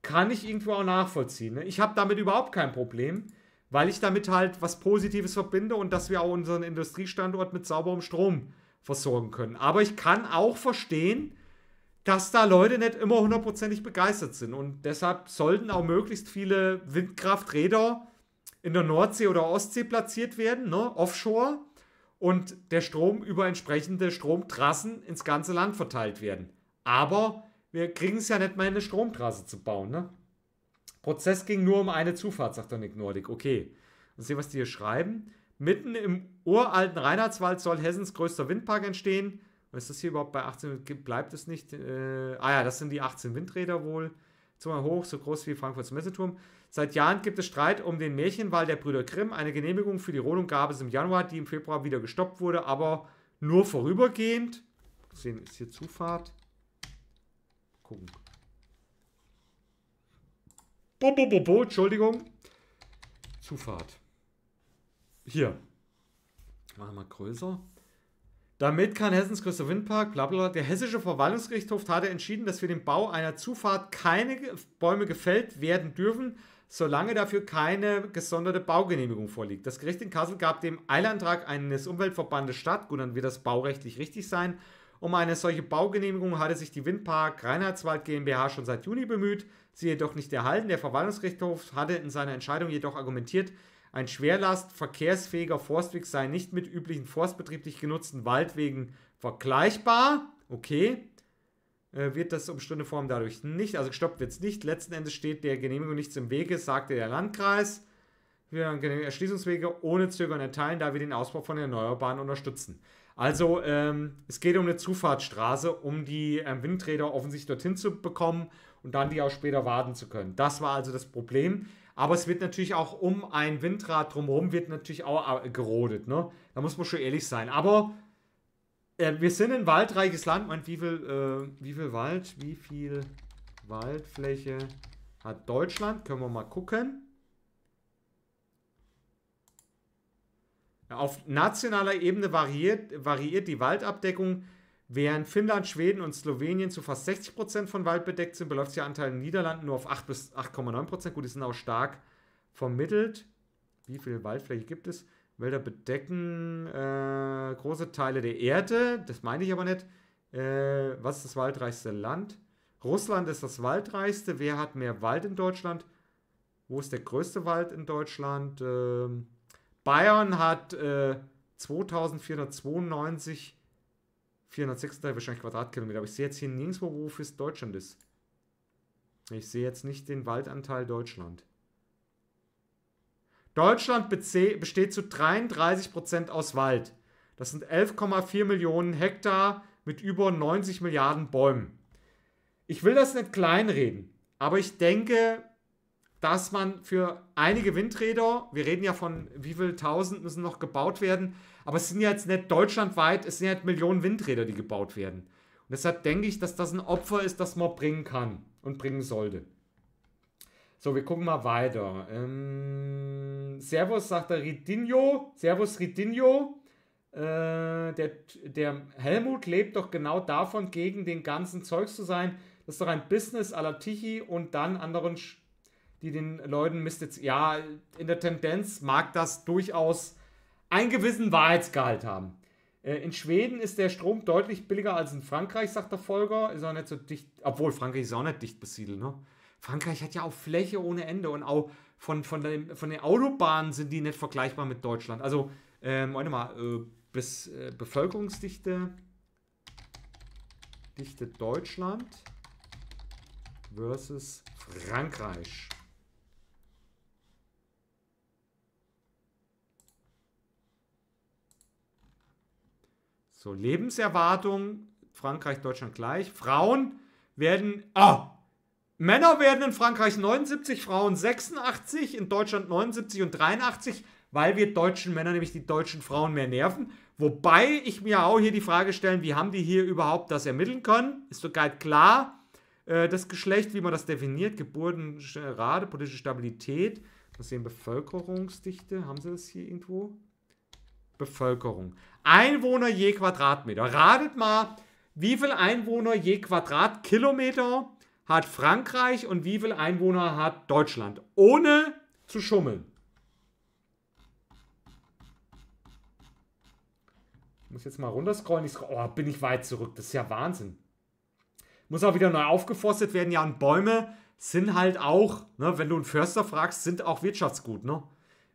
kann ich irgendwo auch nachvollziehen. Ne? Ich habe damit überhaupt kein Problem, weil ich damit halt was Positives verbinde und dass wir auch unseren Industriestandort mit sauberem Strom versorgen können. Aber ich kann auch verstehen, dass da Leute nicht immer hundertprozentig begeistert sind. Und deshalb sollten auch möglichst viele Windkrafträder in der Nordsee oder Ostsee platziert werden, ne? offshore, und der Strom über entsprechende Stromtrassen ins ganze Land verteilt werden. Aber wir kriegen es ja nicht mal, eine Stromtrasse zu bauen. Ne? Prozess ging nur um eine Zufahrt, sagt der Nick Nordic. Okay. Und sehen, was die hier schreiben. Mitten im uralten Reinhardswald soll Hessens größter Windpark entstehen. Was ist das hier überhaupt bei 18? Bleibt es nicht? Äh, ah ja, das sind die 18 Windräder wohl. Zweimal hoch, so groß wie Frankfurts Messeturm. Seit Jahren gibt es Streit um den Märchenwald der Brüder Grimm. Eine Genehmigung für die Rodung gab es im Januar, die im Februar wieder gestoppt wurde, aber nur vorübergehend. Sehen, ist hier Zufahrt. Gucken. Bo, bo, bo, bo, Entschuldigung. Zufahrt. Hier. Machen wir mal größer. Damit kann Hessens größter Windpark, bla bla, der Hessische Verwaltungsgerichtshof hatte entschieden, dass für den Bau einer Zufahrt keine Bäume gefällt werden dürfen, solange dafür keine gesonderte Baugenehmigung vorliegt. Das Gericht in Kassel gab dem Eilantrag eines Umweltverbandes statt, gut, dann wird das baurechtlich richtig sein. Um eine solche Baugenehmigung hatte sich die Windpark Reinhardswald GmbH schon seit Juni bemüht, sie jedoch nicht erhalten. Der Verwaltungsgerichtshof hatte in seiner Entscheidung jedoch argumentiert, ein Schwerlast verkehrsfähiger Forstweg sei nicht mit üblichen forstbetrieblich genutzten Waldwegen vergleichbar. Okay. Äh, wird das umstünde Form dadurch nicht, also gestoppt wird es nicht. Letzten Endes steht der Genehmigung nichts im Wege, sagte der Landkreis. Wir Erschließungswege ohne Zögern erteilen, da wir den Ausbau von Erneuerbaren unterstützen. Also ähm, es geht um eine Zufahrtsstraße, um die ähm, Windräder offensichtlich dorthin zu bekommen und dann die auch später warten zu können. Das war also das Problem. Aber es wird natürlich auch um ein Windrad drumherum wird natürlich auch äh, gerodet. Ne? Da muss man schon ehrlich sein. Aber äh, wir sind ein waldreiches Land. Meint, wie viel, äh, wie viel Wald, wie viel Waldfläche hat Deutschland? Können wir mal gucken. Auf nationaler Ebene variiert, variiert die Waldabdeckung Während Finnland, Schweden und Slowenien zu fast 60% von Wald bedeckt sind, beläuft sich der Anteil in den Niederlanden nur auf 8 bis 8,9%. Gut, die sind auch stark vermittelt. Wie viel Waldfläche gibt es? Wälder bedecken äh, große Teile der Erde. Das meine ich aber nicht. Äh, was ist das waldreichste Land? Russland ist das waldreichste. Wer hat mehr Wald in Deutschland? Wo ist der größte Wald in Deutschland? Äh, Bayern hat 2492 436 wahrscheinlich Quadratkilometer. Aber ich sehe jetzt hier nirgendwo, wofür es Deutschland ist. Ich sehe jetzt nicht den Waldanteil Deutschland. Deutschland besteht zu 33% aus Wald. Das sind 11,4 Millionen Hektar mit über 90 Milliarden Bäumen. Ich will das nicht kleinreden, aber ich denke, dass man für einige Windräder, wir reden ja von wie viel tausend müssen noch gebaut werden, aber es sind ja jetzt nicht deutschlandweit, es sind ja Millionen Windräder, die gebaut werden. Und deshalb denke ich, dass das ein Opfer ist, das man bringen kann und bringen sollte. So, wir gucken mal weiter. Ähm, Servus, sagt der Ridinho. Servus, Ridinho. Äh, der, der Helmut lebt doch genau davon, gegen den ganzen Zeugs zu sein. Das ist doch ein Business à la Tichy und dann anderen, Sch- die den Leuten Mist jetzt. Ja, in der Tendenz mag das durchaus einen gewissen Wahrheitsgehalt haben. Äh, In Schweden ist der Strom deutlich billiger als in Frankreich, sagt der Folger. Ist auch nicht so dicht, obwohl Frankreich ist auch nicht dicht besiedelt, ne? Frankreich hat ja auch Fläche ohne Ende und auch von, von, den, von den Autobahnen sind die nicht vergleichbar mit Deutschland. Also, ähm, warte mal, äh, bis, äh, Bevölkerungsdichte Dichte Deutschland versus Frankreich. So, Lebenserwartung, Frankreich, Deutschland gleich. Frauen werden, ah, Männer werden in Frankreich 79, Frauen 86, in Deutschland 79 und 83, weil wir deutschen Männer nämlich die deutschen Frauen mehr nerven. Wobei ich mir auch hier die Frage stellen, wie haben die hier überhaupt das ermitteln können? Ist sogar klar, äh, das Geschlecht, wie man das definiert, Geburtenrate, politische Stabilität. Was sehen Bevölkerungsdichte? Haben sie das hier irgendwo? Bevölkerung. Einwohner je Quadratmeter. Ratet mal, wie viel Einwohner je Quadratkilometer hat Frankreich und wie viel Einwohner hat Deutschland? Ohne zu schummeln. Ich muss jetzt mal runterscrollen. Ich scroll, oh, bin ich weit zurück. Das ist ja Wahnsinn. Muss auch wieder neu aufgeforstet werden. Ja, und Bäume sind halt auch, ne, wenn du einen Förster fragst, sind auch Wirtschaftsgut. Ne?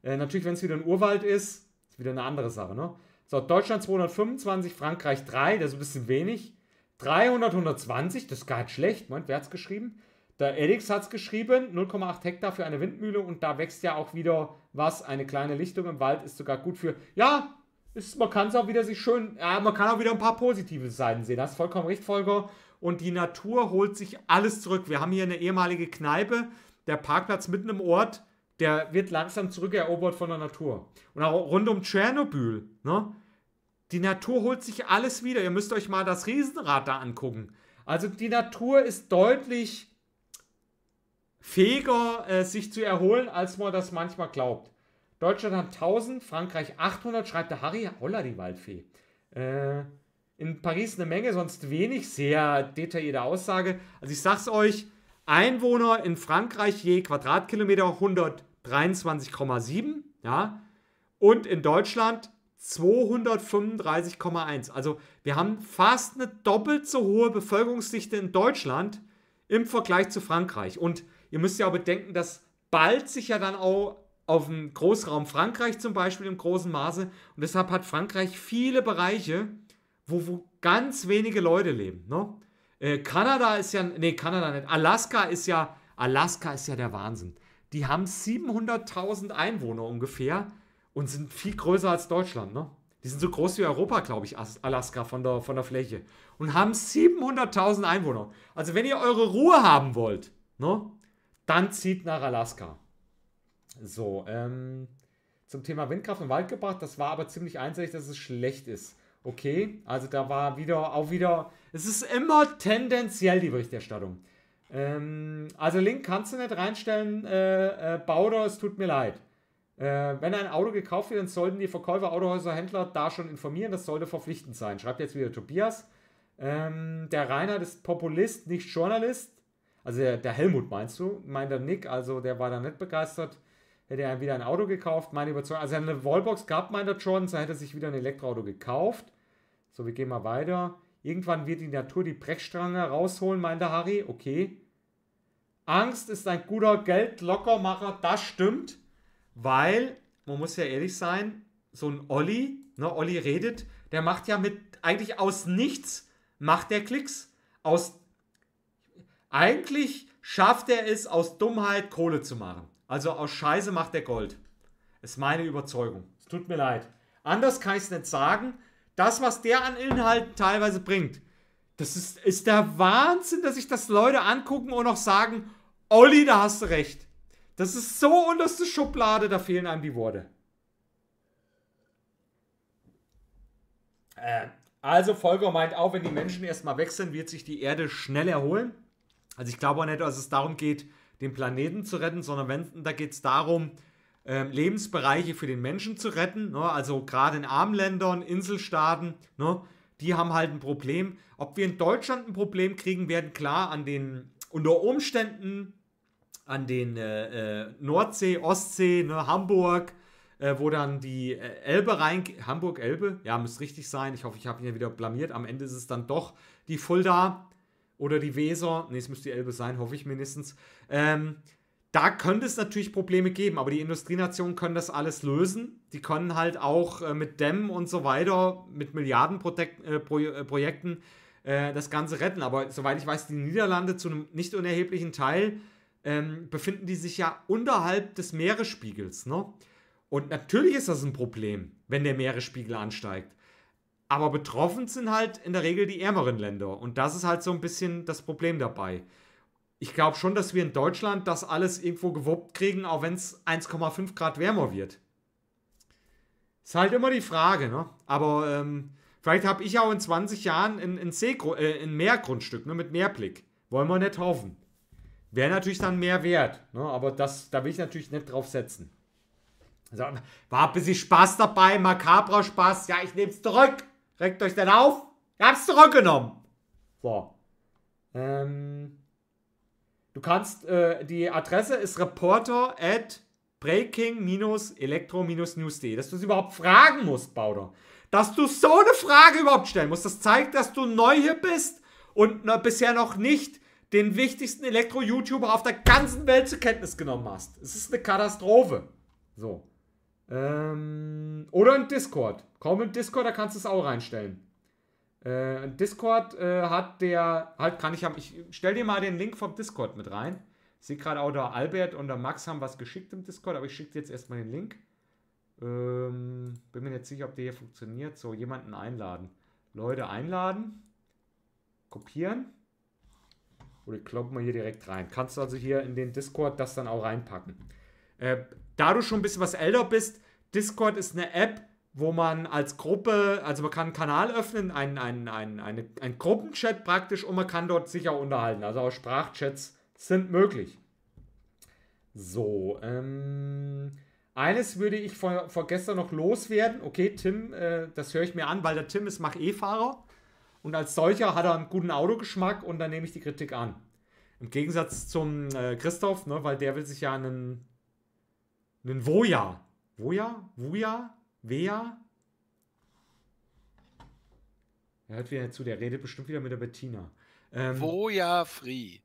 Äh, natürlich, wenn es wieder ein Urwald ist, wieder eine andere Sache. Ne? So, Deutschland 225, Frankreich 3, das ist ein bisschen wenig. 300, 120, das ist gar nicht schlecht. Moment, wer hat es geschrieben? Der hat es geschrieben, 0,8 Hektar für eine Windmühle und da wächst ja auch wieder was. Eine kleine Lichtung im Wald ist sogar gut für. Ja, ist, man kann es auch wieder sich schön. Ja, man kann auch wieder ein paar positive Seiten sehen. Das ist vollkommen recht, Volker. Und die Natur holt sich alles zurück. Wir haben hier eine ehemalige Kneipe, der Parkplatz mitten im Ort, der wird langsam zurückerobert von der Natur. Und auch rund um Tschernobyl, ne? Die Natur holt sich alles wieder. Ihr müsst euch mal das Riesenrad da angucken. Also die Natur ist deutlich fähiger, äh, sich zu erholen, als man das manchmal glaubt. Deutschland hat 1000, Frankreich 800, schreibt der Harry. Holla, die Waldfee. Äh, in Paris eine Menge, sonst wenig. Sehr detaillierte Aussage. Also ich sag's euch, Einwohner in Frankreich je Quadratkilometer 123,7. Ja. Und in Deutschland 235,1. Also wir haben fast eine doppelt so hohe Bevölkerungsdichte in Deutschland im Vergleich zu Frankreich. Und ihr müsst ja auch bedenken, dass bald sich ja dann auch auf dem Großraum Frankreich zum Beispiel im großen Maße und deshalb hat Frankreich viele Bereiche, wo, wo ganz wenige Leute leben. Ne? Äh, Kanada ist ja, nee, Kanada nicht, Alaska ist ja, Alaska ist ja der Wahnsinn. Die haben 700.000 Einwohner ungefähr und sind viel größer als Deutschland, ne? Die sind so groß wie Europa, glaube ich, As- Alaska von der, von der Fläche. Und haben 700.000 Einwohner. Also wenn ihr eure Ruhe haben wollt, ne? Dann zieht nach Alaska. So, ähm, zum Thema Windkraft im Wald gebracht. Das war aber ziemlich einseitig, dass es schlecht ist. Okay, also da war wieder, auch wieder, es ist immer tendenziell die Berichterstattung. Ähm, also Link kannst du nicht reinstellen, äh, äh, Bauder, es tut mir leid. Äh, wenn ein Auto gekauft wird, dann sollten die Verkäufer, Autohäuser, Händler da schon informieren. Das sollte verpflichtend sein. Schreibt jetzt wieder Tobias. Ähm, der Reinhard ist Populist, nicht Journalist. Also der, der Helmut meinst du? Meint der Nick, also der war da nicht begeistert. Hätte er wieder ein Auto gekauft, meine Überzeugung. Also eine Wallbox gab, meint der Jordan, so hätte er sich wieder ein Elektroauto gekauft. So, wir gehen mal weiter. Irgendwann wird die Natur die Brechstange rausholen, meint der Harry. Okay. Angst ist ein guter Geldlockermacher, das stimmt. Weil, man muss ja ehrlich sein, so ein Olli, ne, Olli redet, der macht ja mit, eigentlich aus nichts, macht der Klicks. Aus, eigentlich schafft er es, aus Dummheit Kohle zu machen. Also aus Scheiße macht er Gold. Ist meine Überzeugung. Es tut mir leid. Anders kann ich es nicht sagen. Das, was der an Inhalten teilweise bringt, das ist, ist der Wahnsinn, dass sich das Leute angucken und auch sagen, Olli, da hast du recht. Das ist so unterste Schublade, da fehlen einem die Worte. Äh, also Volker meint auch, wenn die Menschen erstmal sind, wird sich die Erde schnell erholen. Also ich glaube auch nicht, dass es darum geht, den Planeten zu retten, sondern wenn, da geht es darum, ähm, Lebensbereiche für den Menschen zu retten. Ne? Also gerade in armen Ländern, Inselstaaten, ne? die haben halt ein Problem. Ob wir in Deutschland ein Problem kriegen, werden klar an den unter Umständen an den äh, äh, Nordsee, Ostsee, ne, Hamburg, äh, wo dann die äh, Elbe rein. Hamburg, Elbe? Ja, müsste richtig sein. Ich hoffe, ich habe ihn ja wieder blamiert. Am Ende ist es dann doch die Fulda oder die Weser. Ne, es müsste die Elbe sein, hoffe ich mindestens. Ähm, da könnte es natürlich Probleme geben, aber die Industrienationen können das alles lösen. Die können halt auch äh, mit Dämmen und so weiter, mit Milliardenprojekten äh, äh, das Ganze retten. Aber soweit ich weiß, die Niederlande zu einem nicht unerheblichen Teil ähm, befinden die sich ja unterhalb des Meeresspiegels. Ne? Und natürlich ist das ein Problem, wenn der Meeresspiegel ansteigt. Aber betroffen sind halt in der Regel die ärmeren Länder. Und das ist halt so ein bisschen das Problem dabei. Ich glaube schon, dass wir in Deutschland das alles irgendwo gewuppt kriegen, auch wenn es 1,5 Grad wärmer wird. Ist halt immer die Frage, ne? Aber ähm, vielleicht habe ich auch in 20 Jahren ein, ein, äh, Meergrundstück ne, mit Meerblick. Wollen wir nicht hoffen. Wäre natürlich dann mehr wert. Ne? Aber das, da will ich natürlich nicht drauf setzen. Also, war ein bisschen Spaß dabei, makabrer Spaß. Ja, ich nehme es zurück. Regt euch denn auf? Ich hab's zurückgenommen. So. Ähm, du kannst, äh, die Adresse ist reporter at breaking-elektro-news.de. Dass du es überhaupt fragen musst, Bauder. Dass du so eine Frage überhaupt stellen musst. Das zeigt, dass du neu hier bist und na, bisher noch nicht den wichtigsten Elektro-YouTuber auf der ganzen Welt zur Kenntnis genommen hast. Es ist eine Katastrophe. So. Ähm, oder ein Discord. Kaum im Discord, da kannst du es auch reinstellen. Äh, Discord äh, hat der, halt kann ich haben, ich stell dir mal den Link vom Discord mit rein. Ich sehe gerade auch der Albert und der Max haben was geschickt im Discord, aber ich schicke dir jetzt erstmal den Link. Ähm, bin mir nicht sicher, ob der hier funktioniert. So, jemanden einladen. Leute einladen. Kopieren. Oder kloppen wir hier direkt rein. Kannst du also hier in den Discord das dann auch reinpacken. Äh, da du schon ein bisschen was älter bist, Discord ist eine App, wo man als Gruppe, also man kann einen Kanal öffnen, einen, einen, einen, eine, einen Gruppenchat praktisch und man kann dort sich auch unterhalten. Also auch Sprachchats sind möglich. So, ähm, eines würde ich vor, vor gestern noch loswerden. Okay, Tim, äh, das höre ich mir an, weil der Tim ist Mach-E-Fahrer. Und als solcher hat er einen guten Autogeschmack und dann nehme ich die Kritik an. Im Gegensatz zum äh, Christoph, ne, weil der will sich ja einen, einen Voja. Voja? Vuja? Vea? Er hört wieder zu, der redet bestimmt wieder mit der Bettina. Ähm, Voja Free.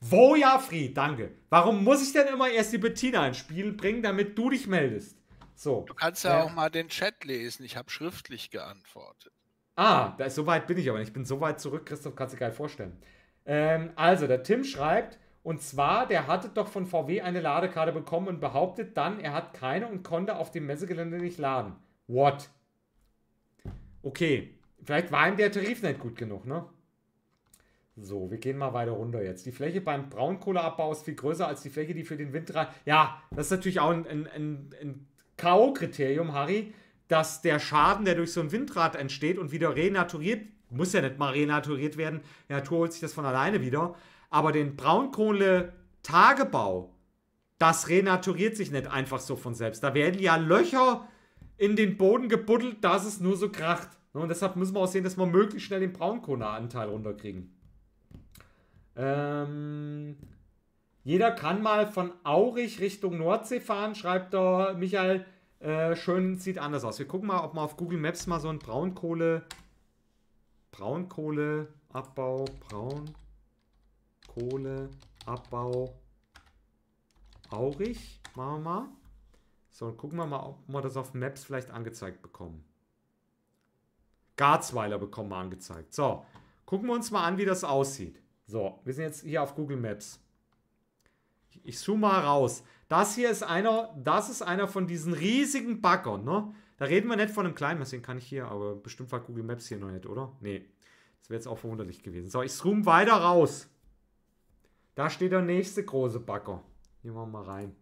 Voja Free, danke. Warum muss ich denn immer erst die Bettina ins Spiel bringen, damit du dich meldest? So. Du kannst ja äh, auch mal den Chat lesen. Ich habe schriftlich geantwortet. Ah, da so weit bin ich aber nicht. Ich bin so weit zurück, Christoph, kannst du dir gar nicht vorstellen. Ähm, also, der Tim schreibt, und zwar, der hatte doch von VW eine Ladekarte bekommen und behauptet dann, er hat keine und konnte auf dem Messegelände nicht laden. What? Okay, vielleicht war ihm der Tarif nicht gut genug, ne? So, wir gehen mal weiter runter jetzt. Die Fläche beim Braunkohleabbau ist viel größer als die Fläche, die für den Winter. Ja, das ist natürlich auch ein, ein, ein, ein K.O.-Kriterium, Harry dass der Schaden, der durch so ein Windrad entsteht und wieder renaturiert, muss ja nicht mal renaturiert werden, die Natur holt sich das von alleine wieder, aber den Braunkohle-Tagebau, das renaturiert sich nicht einfach so von selbst. Da werden ja Löcher in den Boden gebuddelt, dass es nur so kracht. Und deshalb müssen wir auch sehen, dass wir möglichst schnell den Braunkohleanteil runterkriegen. Ähm, jeder kann mal von Aurich Richtung Nordsee fahren, schreibt der Michael. Äh, schön, sieht anders aus. Wir gucken mal, ob wir auf Google Maps mal so ein Braunkohle, Braunkohleabbau, Braunkohleabbau Aurich, machen wir mal. So, und gucken wir mal, ob wir das auf Maps vielleicht angezeigt bekommen. Garzweiler bekommen wir angezeigt. So, gucken wir uns mal an, wie das aussieht. So, wir sind jetzt hier auf Google Maps. Ich, zoome mal raus. Das hier ist einer, das ist einer von diesen riesigen Baggern, ne? Da reden wir nicht von einem kleinen, deswegen kann ich hier, aber bestimmt war Google Maps hier noch nicht, oder? Nee. Das wäre jetzt auch verwunderlich gewesen. So, ich zoome weiter raus. Da steht der nächste große Bagger. Machen wir mal rein.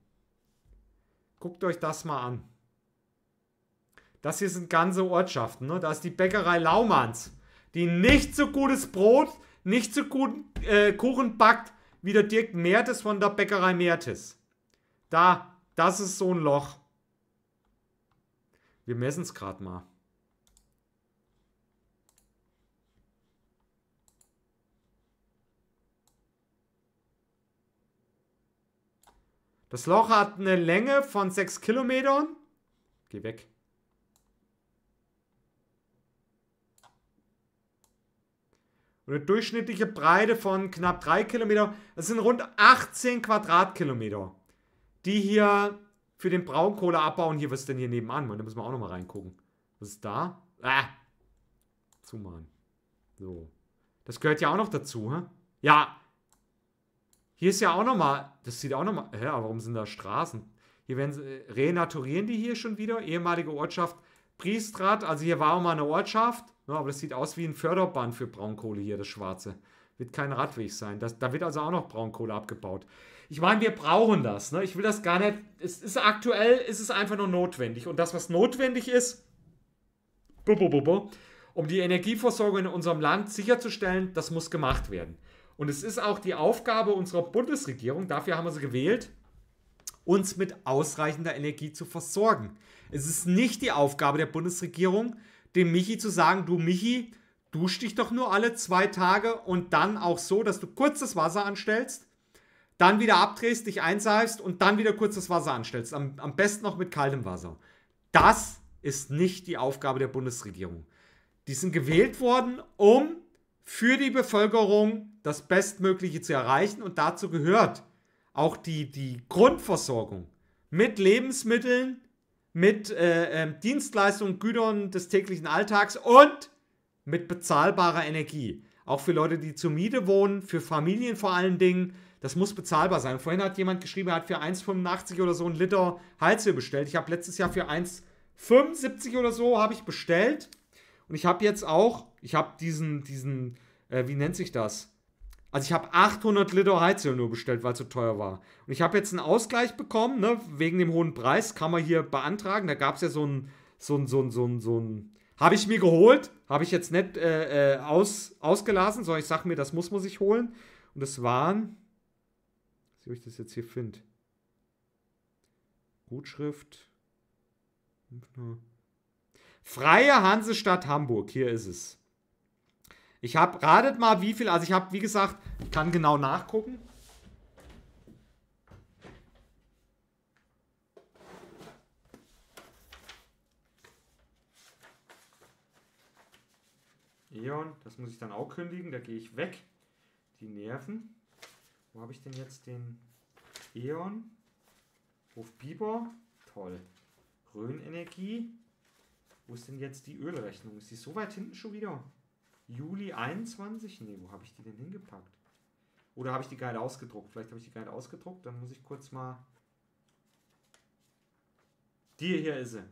Guckt euch das mal an. Das hier sind ganze Ortschaften. Ne? Da ist die Bäckerei Laumanns, die nicht so gutes Brot, nicht so guten äh, Kuchen backt wie der Dirk Mertes von der Bäckerei Mertes. Da, das ist so ein Loch. Wir messen es gerade mal. Das Loch hat eine Länge von 6 Kilometern. Geh weg. Und eine durchschnittliche Breite von knapp 3 Kilometer. Das sind rund 18 Quadratkilometer, die hier für den Braunkohleabbau. Und hier, was ist denn hier nebenan? Da müssen wir auch nochmal reingucken. Was ist da? Ah! Zumachen. So. Das gehört ja auch noch dazu, hä? Ja. Hier ist ja auch nochmal. Das sieht auch nochmal. Hä, warum sind da Straßen? Hier werden sie, äh, renaturieren die hier schon wieder. Ehemalige Ortschaft Priestrat. Also hier war auch mal eine Ortschaft. Ja, aber das sieht aus wie ein Förderband für Braunkohle hier, das schwarze. Wird kein Radweg sein. Das, da wird also auch noch Braunkohle abgebaut. Ich meine, wir brauchen das. Ne? Ich will das gar nicht. Es ist aktuell, ist es einfach nur notwendig. Und das, was notwendig ist, um die Energieversorgung in unserem Land sicherzustellen, das muss gemacht werden. Und es ist auch die Aufgabe unserer Bundesregierung, dafür haben wir sie gewählt, uns mit ausreichender Energie zu versorgen. Es ist nicht die Aufgabe der Bundesregierung, dem Michi zu sagen, du Michi, dusch dich doch nur alle zwei Tage und dann auch so, dass du kurz das Wasser anstellst, dann wieder abdrehst, dich einseifst und dann wieder kurz das Wasser anstellst. Am, am besten noch mit kaltem Wasser. Das ist nicht die Aufgabe der Bundesregierung. Die sind gewählt worden, um für die Bevölkerung das Bestmögliche zu erreichen und dazu gehört auch die, die Grundversorgung mit Lebensmitteln, mit äh, äh, Dienstleistungen, Gütern des täglichen Alltags und mit bezahlbarer Energie. Auch für Leute, die zur Miete wohnen, für Familien vor allen Dingen. Das muss bezahlbar sein. Vorhin hat jemand geschrieben, er hat für 1,85 oder so einen Liter Heizöl bestellt. Ich habe letztes Jahr für 1,75 oder so habe ich bestellt. Und ich habe jetzt auch, ich habe diesen, diesen, äh, wie nennt sich das? Also ich habe 800 Liter Heizöl nur bestellt, weil es so teuer war. Und ich habe jetzt einen Ausgleich bekommen, ne, wegen dem hohen Preis, kann man hier beantragen. Da gab es ja so ein, so ein, so ein, so ein, so ein, habe ich mir geholt, habe ich jetzt nicht äh, äh, aus, ausgelassen, sondern ich sage mir, das muss man sich holen. Und das waren, wie ich das jetzt hier finde. Gutschrift. Freie Hansestadt Hamburg, hier ist es. Ich habe, ratet mal wie viel, also ich habe, wie gesagt, ich kann genau nachgucken. Eon, das muss ich dann auch kündigen, da gehe ich weg. Die Nerven. Wo habe ich denn jetzt den Eon? Hof Biber, toll. Rhön-Energie. Wo ist denn jetzt die Ölrechnung? Ist die so weit hinten schon wieder? Juli 21? Ne, wo habe ich die denn hingepackt? Oder habe ich die geil ausgedruckt? Vielleicht habe ich die geil ausgedruckt. Dann muss ich kurz mal. Die hier ist sie.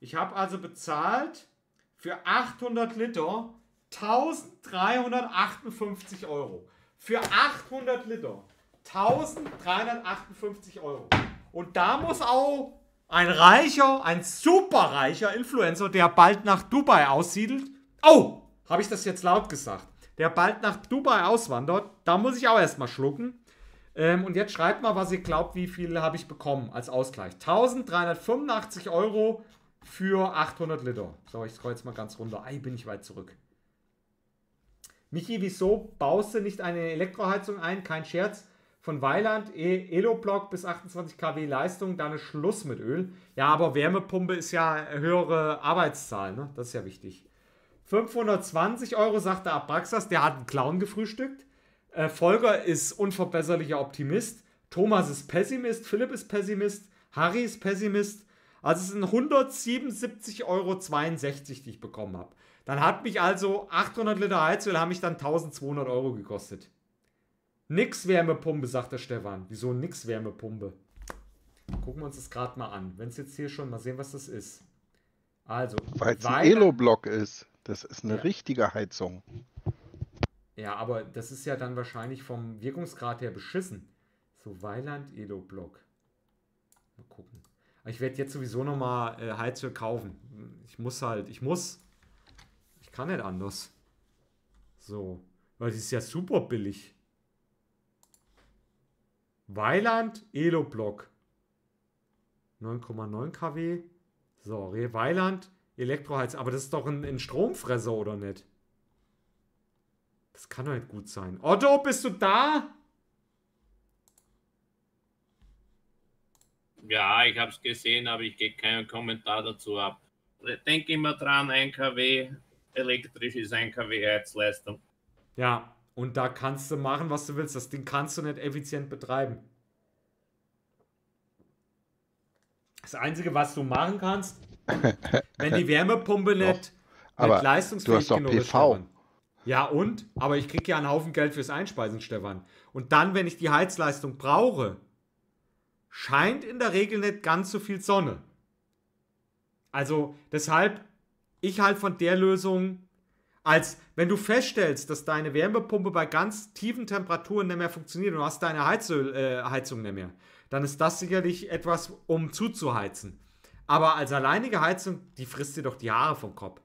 Ich habe also bezahlt für 800 Liter 1358 Euro. Für 800 Liter 1358 Euro. Und da muss auch ein reicher, ein superreicher Influencer, der bald nach Dubai aussiedelt. Oh, habe ich das jetzt laut gesagt? Der bald nach Dubai auswandert, da muss ich auch erstmal schlucken. Ähm, und jetzt schreibt mal, was ihr glaubt, wie viel habe ich bekommen als Ausgleich. 1385 Euro für 800 Liter. So, ich scroll jetzt mal ganz runter. Ei, bin ich weit zurück. Michi, wieso baust du nicht eine Elektroheizung ein? Kein Scherz. Von Weiland, e Elo-Block bis 28 kW Leistung, dann ist Schluss mit Öl. Ja, aber Wärmepumpe ist ja höhere Arbeitszahl, ne? Das ist ja wichtig. 520 Euro, sagt der Abraxas, der hat einen Clown gefrühstückt. Äh, Volker ist unverbesserlicher Optimist. Thomas ist Pessimist. Philipp ist Pessimist. Harry ist Pessimist. Also es sind 177,62 Euro, die ich bekommen habe. Dann hat mich also 800 Liter Heizöl haben mich dann 1200 Euro gekostet. Nix Wärmepumpe, sagt der Stefan. Wieso nix Wärmepumpe? Gucken wir uns das gerade mal an. Wenn es jetzt hier schon, mal sehen, was das ist. Also, weil es ein Elo-Block ist. Das ist eine ja. richtige Heizung. Ja, aber das ist ja dann wahrscheinlich vom Wirkungsgrad her beschissen. So Weiland Elo-Block. Mal gucken. Ich werde jetzt sowieso nochmal äh, Heizöl kaufen. Ich muss halt, ich muss. Kann nicht anders. So. Weil die ist ja super billig. Weiland Elo-Block. 9,9 kW. So, Rehweiland, Elektroheiz. Aber das ist doch ein, ein Stromfresser, oder nicht? Das kann doch nicht gut sein. Otto, bist du da? Ja, ich habe es gesehen, aber ich gebe keinen Kommentar dazu ab. Denk immer dran, 1 kW elektrisch ist 1 kW Heizleistung. Ja, und da kannst du machen, was du willst. Das Ding kannst du nicht effizient betreiben. Das Einzige, was du machen kannst, wenn die Wärmepumpe nicht, aber nicht leistungsfähig du hast doch genug ist, PV. Stefan. Ja, und? Aber ich kriege ja einen Haufen Geld fürs Einspeisen, Stefan. Und dann, wenn ich die Heizleistung brauche, scheint in der Regel nicht ganz so viel Sonne. Also deshalb, ich halt von der Lösung, als wenn du feststellst, dass deine Wärmepumpe bei ganz tiefen Temperaturen nicht mehr funktioniert und du hast deine Heizöl, äh, Heizung nicht mehr, dann ist das sicherlich etwas, um zuzuheizen. Aber als alleinige Heizung, die frisst dir doch die Haare vom Kopf.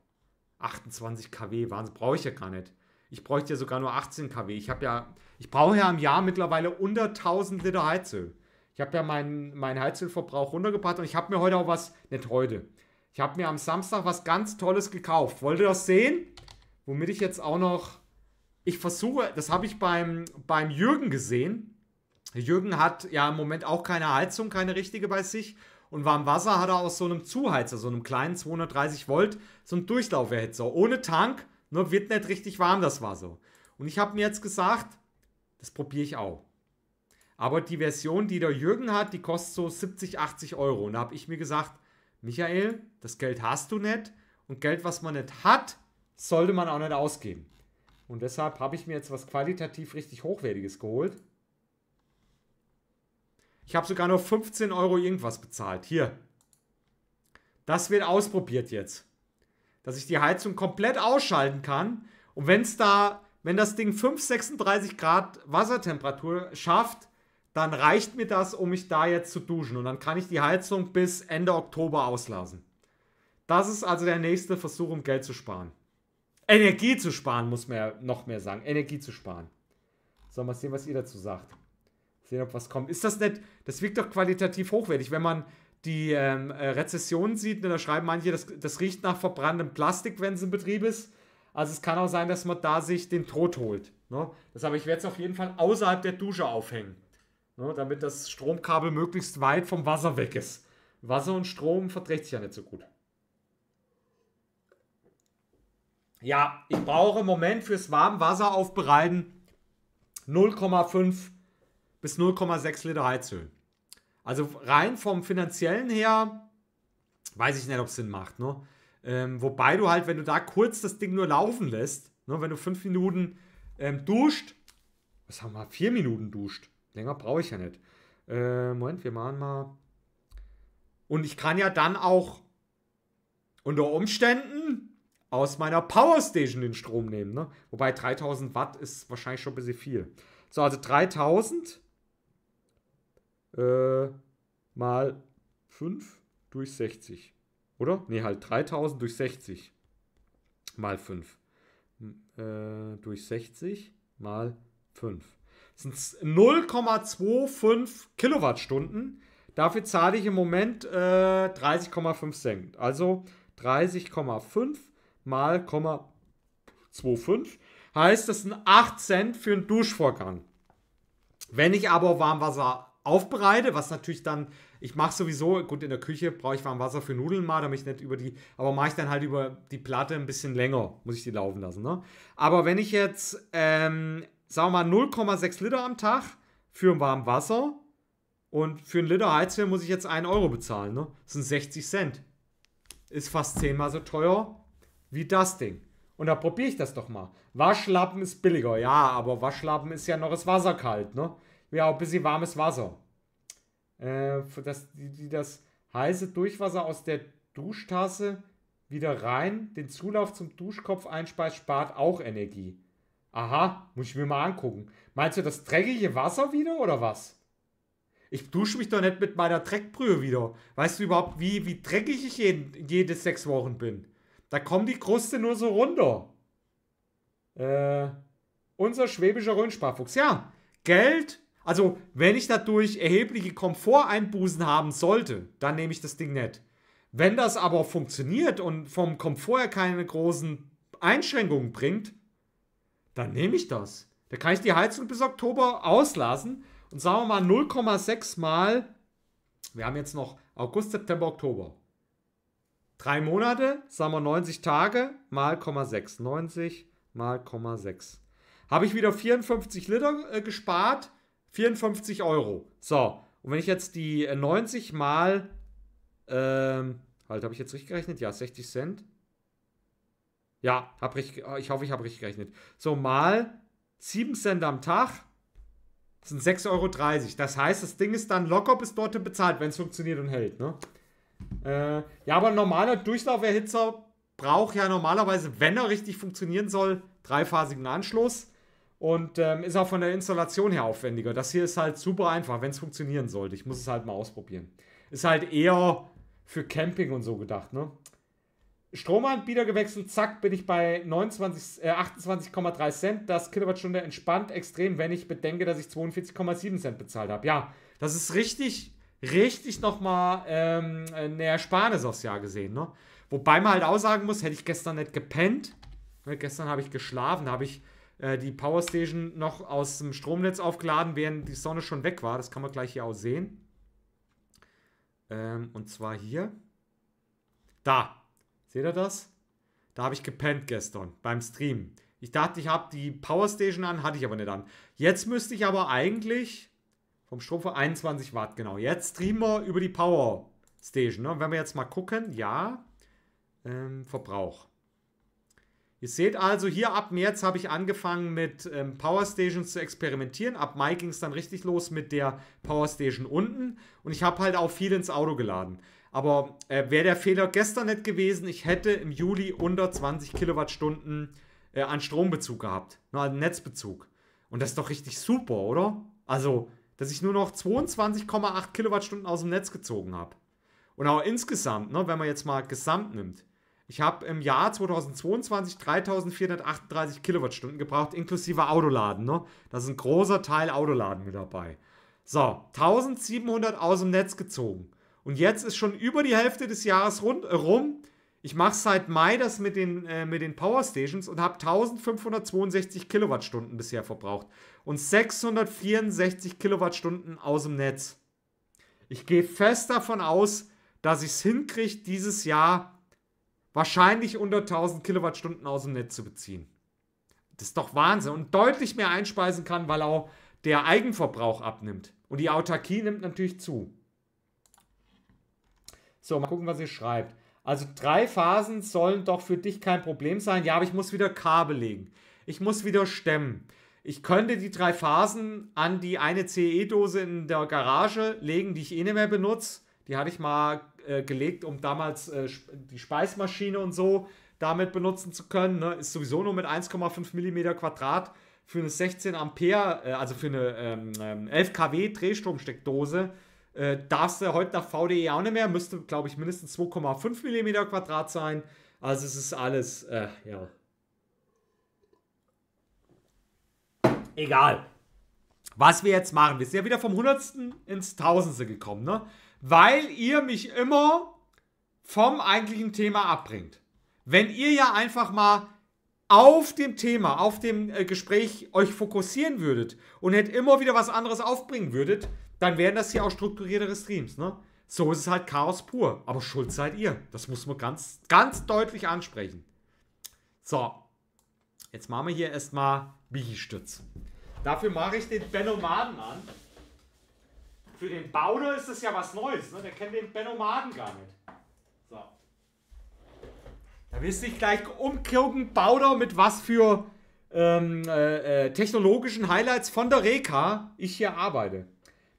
28 kW, Wahnsinn, brauche ich ja gar nicht. Ich bräuchte ja sogar nur 18 kW. Ich habe ja, ich brauche ja im Jahr mittlerweile unter 1000 Liter Heizöl. Ich habe ja meinen, meinen Heizölverbrauch runtergebracht und ich habe mir heute auch was, nicht heute, ich habe mir am Samstag was ganz Tolles gekauft. Wollt ihr das sehen? Womit ich jetzt auch noch, ich versuche, das habe ich beim, beim Jürgen gesehen. Jürgen hat ja im Moment auch keine Heizung, keine richtige bei sich. Und warm Wasser hat er aus so einem Zuheizer, so einem kleinen 230 Volt, so einen Durchlauferhitzer. Ohne Tank, nur wird nicht richtig warm das Wasser. Und ich habe mir jetzt gesagt, das probiere ich auch. Aber die Version, die der Jürgen hat, die kostet so 70, 80 Euro. Und da habe ich mir gesagt, Michael, das Geld hast du nicht. Und Geld, was man nicht hat, sollte man auch nicht ausgeben. Und deshalb habe ich mir jetzt was qualitativ richtig Hochwertiges geholt. Ich habe sogar nur 15 Euro irgendwas bezahlt. Hier. Das wird ausprobiert jetzt. Dass ich die Heizung komplett ausschalten kann. Und wenn es da, wenn das Ding 5, 36 Grad Wassertemperatur schafft, dann reicht mir das, um mich da jetzt zu duschen. Und dann kann ich die Heizung bis Ende Oktober auslassen. Das ist also der nächste Versuch, um Geld zu sparen. Energie zu sparen, muss man ja noch mehr sagen. Energie zu sparen. Sollen wir sehen, was ihr dazu sagt. Sehen, ob was kommt. Ist das nicht, das wirkt doch qualitativ hochwertig. Wenn man die ähm, äh, Rezession sieht, ne, da schreiben manche, das, das riecht nach verbranntem Plastik, wenn es in Betrieb ist. Also es kann auch sein, dass man da sich den Tod holt. Ne? Deshalb, ich werde es auf jeden Fall außerhalb der Dusche aufhängen. Ne? Damit das Stromkabel möglichst weit vom Wasser weg ist. Wasser und Strom verträgt sich ja nicht so gut. Ja, ich brauche im Moment fürs Warmwasser aufbereiten 0,5 bis 0,6 Liter Heizöl. Also rein vom finanziellen her weiß ich nicht, ob es Sinn macht. Ne? Ähm, wobei du halt, wenn du da kurz das Ding nur laufen lässt, ne, wenn du fünf Minuten ähm, duscht, was haben wir, vier Minuten duscht. Länger brauche ich ja nicht. Äh, Moment, wir machen mal. Und ich kann ja dann auch unter Umständen aus meiner Powerstation den Strom nehmen. Ne? Wobei 3000 Watt ist wahrscheinlich schon ein bisschen viel. So, also 3000 äh, mal 5 durch 60. Oder? Ne, halt 3000 durch 60 mal 5. Äh, durch 60 mal 5. Sind 0,25 Kilowattstunden. Dafür zahle ich im Moment äh, 30,5 Cent. Also 30,5 mal 0,25 heißt, das sind 8 Cent für einen Duschvorgang. Wenn ich aber Warmwasser aufbereite, was natürlich dann, ich mache sowieso, gut, in der Küche brauche ich Warmwasser für Nudeln mal, damit ich nicht über die, aber mache ich dann halt über die Platte ein bisschen länger, muss ich die laufen lassen. Ne? Aber wenn ich jetzt, ähm, sagen wir mal, 0,6 Liter am Tag für Warmwasser und für einen Liter Heizöl muss ich jetzt 1 Euro bezahlen. Ne? Das sind 60 Cent. Ist fast zehnmal so teuer wie das Ding. Und da probiere ich das doch mal. Waschlappen ist billiger, ja, aber Waschlappen ist ja noch das Wasser kalt, ne? Ja, auch ein bisschen warmes Wasser. Äh, das, die, die das heiße Durchwasser aus der Duschtasse wieder rein, den Zulauf zum Duschkopf einspeist, spart auch Energie. Aha, muss ich mir mal angucken. Meinst du das dreckige Wasser wieder oder was? Ich dusche mich doch nicht mit meiner Dreckbrühe wieder. Weißt du überhaupt, wie, wie dreckig ich jeden, jede sechs Wochen bin? Da kommen die Kruste nur so runter. Äh, unser schwäbischer Röhnsparfuchs. Ja, Geld Also, wenn ich dadurch erhebliche Komforteinbußen haben sollte, dann nehme ich das Ding nicht. Wenn das aber funktioniert und vom Komfort her keine großen Einschränkungen bringt, dann nehme ich das. Da kann ich die Heizung bis Oktober auslassen und sagen wir mal 0,6 mal, wir haben jetzt noch August, September, Oktober. Drei Monate, sagen wir 90 Tage, mal 0,6. 90 mal 0,6. Habe ich wieder 54 Liter äh, gespart, 54 Euro. So, und wenn ich jetzt die 90 mal, ähm, halt, habe ich jetzt richtig gerechnet? Ja, 60 Cent. Ja, hab richtig, ich hoffe, ich habe richtig gerechnet. So, mal 7 Cent am Tag sind 6,30 Euro. Das heißt, das Ding ist dann locker bis dort bezahlt, wenn es funktioniert und hält. Ne? Äh, ja, aber ein normaler Durchlauferhitzer braucht ja normalerweise, wenn er richtig funktionieren soll, dreiphasigen Anschluss. Und ähm, ist auch von der Installation her aufwendiger. Das hier ist halt super einfach, wenn es funktionieren sollte. Ich muss es halt mal ausprobieren. Ist halt eher für Camping und so gedacht, ne? Stromanbieter gewechselt, zack, bin ich bei 29, äh, 28,3 Cent. Das Kilowattstunde entspannt extrem, wenn ich bedenke, dass ich 42,7 Cent bezahlt habe. Ja, das ist richtig, richtig nochmal ähm, eine Ersparnis aufs Jahr gesehen. Ne? Wobei man halt auch sagen muss, hätte ich gestern nicht gepennt, ne, gestern habe ich geschlafen, habe ich äh, die Powerstation noch aus dem Stromnetz aufgeladen, während die Sonne schon weg war. Das kann man gleich hier auch sehen. Ähm, und zwar hier. Da. Seht ihr das? Da habe ich gepennt gestern beim Stream. Ich dachte, ich habe die Powerstation an, hatte ich aber nicht an. Jetzt müsste ich aber eigentlich vom Strom für 21 Watt, genau. Jetzt streamen wir über die Powerstation. Ne? Und wenn wir jetzt mal gucken, ja, ähm, Verbrauch. Ihr seht also, hier ab März habe ich angefangen mit ähm, Powerstations zu experimentieren. Ab Mai ging es dann richtig los mit der Powerstation unten. Und ich habe halt auch viel ins Auto geladen. Aber äh, wäre der Fehler gestern nicht gewesen, ich hätte im Juli unter 20 Kilowattstunden äh, an Strombezug gehabt. Na, an Netzbezug. Und das ist doch richtig super, oder? Also, dass ich nur noch 22,8 Kilowattstunden aus dem Netz gezogen habe. Und auch insgesamt, ne, wenn man jetzt mal gesamt nimmt, ich habe im Jahr 2022 3438 Kilowattstunden gebraucht, inklusive Autoladen. Ne? Da ist ein großer Teil Autoladen mit dabei. So, 1700 aus dem Netz gezogen. Und jetzt ist schon über die Hälfte des Jahres rund, äh, rum. Ich mache seit Mai das mit den, äh, mit den Power Stations und habe 1562 Kilowattstunden bisher verbraucht. Und 664 Kilowattstunden aus dem Netz. Ich gehe fest davon aus, dass ich es hinkriege, dieses Jahr wahrscheinlich unter 1000 Kilowattstunden aus dem Netz zu beziehen. Das ist doch Wahnsinn. Und deutlich mehr einspeisen kann, weil auch der Eigenverbrauch abnimmt. Und die Autarkie nimmt natürlich zu. So, mal gucken, was ihr schreibt. Also drei Phasen sollen doch für dich kein Problem sein. Ja, aber ich muss wieder Kabel legen. Ich muss wieder stemmen. Ich könnte die drei Phasen an die eine CE-Dose in der Garage legen, die ich eh nicht mehr benutze. Die hatte ich mal äh, gelegt, um damals äh, die Speismaschine und so damit benutzen zu können. Ne? Ist sowieso nur mit 1,5 mm Quadrat für eine 16 Ampere, äh, also für eine ähm, 11 ähm, kW Drehstromsteckdose äh, darfst du heute nach VDE auch nicht mehr. Müsste, glaube ich, mindestens 2,5 mm Quadrat sein. Also es ist alles, äh, ja. Egal. Was wir jetzt machen, wir sind ja wieder vom Hundertsten ins Tausendste gekommen, ne? Weil ihr mich immer vom eigentlichen Thema abbringt. Wenn ihr ja einfach mal auf dem Thema, auf dem äh, Gespräch euch fokussieren würdet und hätte immer wieder was anderes aufbringen würdet, dann wären das hier auch strukturiertere Streams, ne? So ist es halt Chaos pur. Aber schuld seid ihr. Das muss man ganz, ganz deutlich ansprechen. So. Jetzt machen wir hier erstmal Biggie-Stütz. Dafür mache ich den Benomaden an. Für den Bauder ist das ja was Neues, ne? Der kennt den Benomaden gar nicht. So. Da wirst du dich gleich umgucken, Bauder, mit was für ähm, äh, äh, technologischen Highlights von der Reka ich hier arbeite.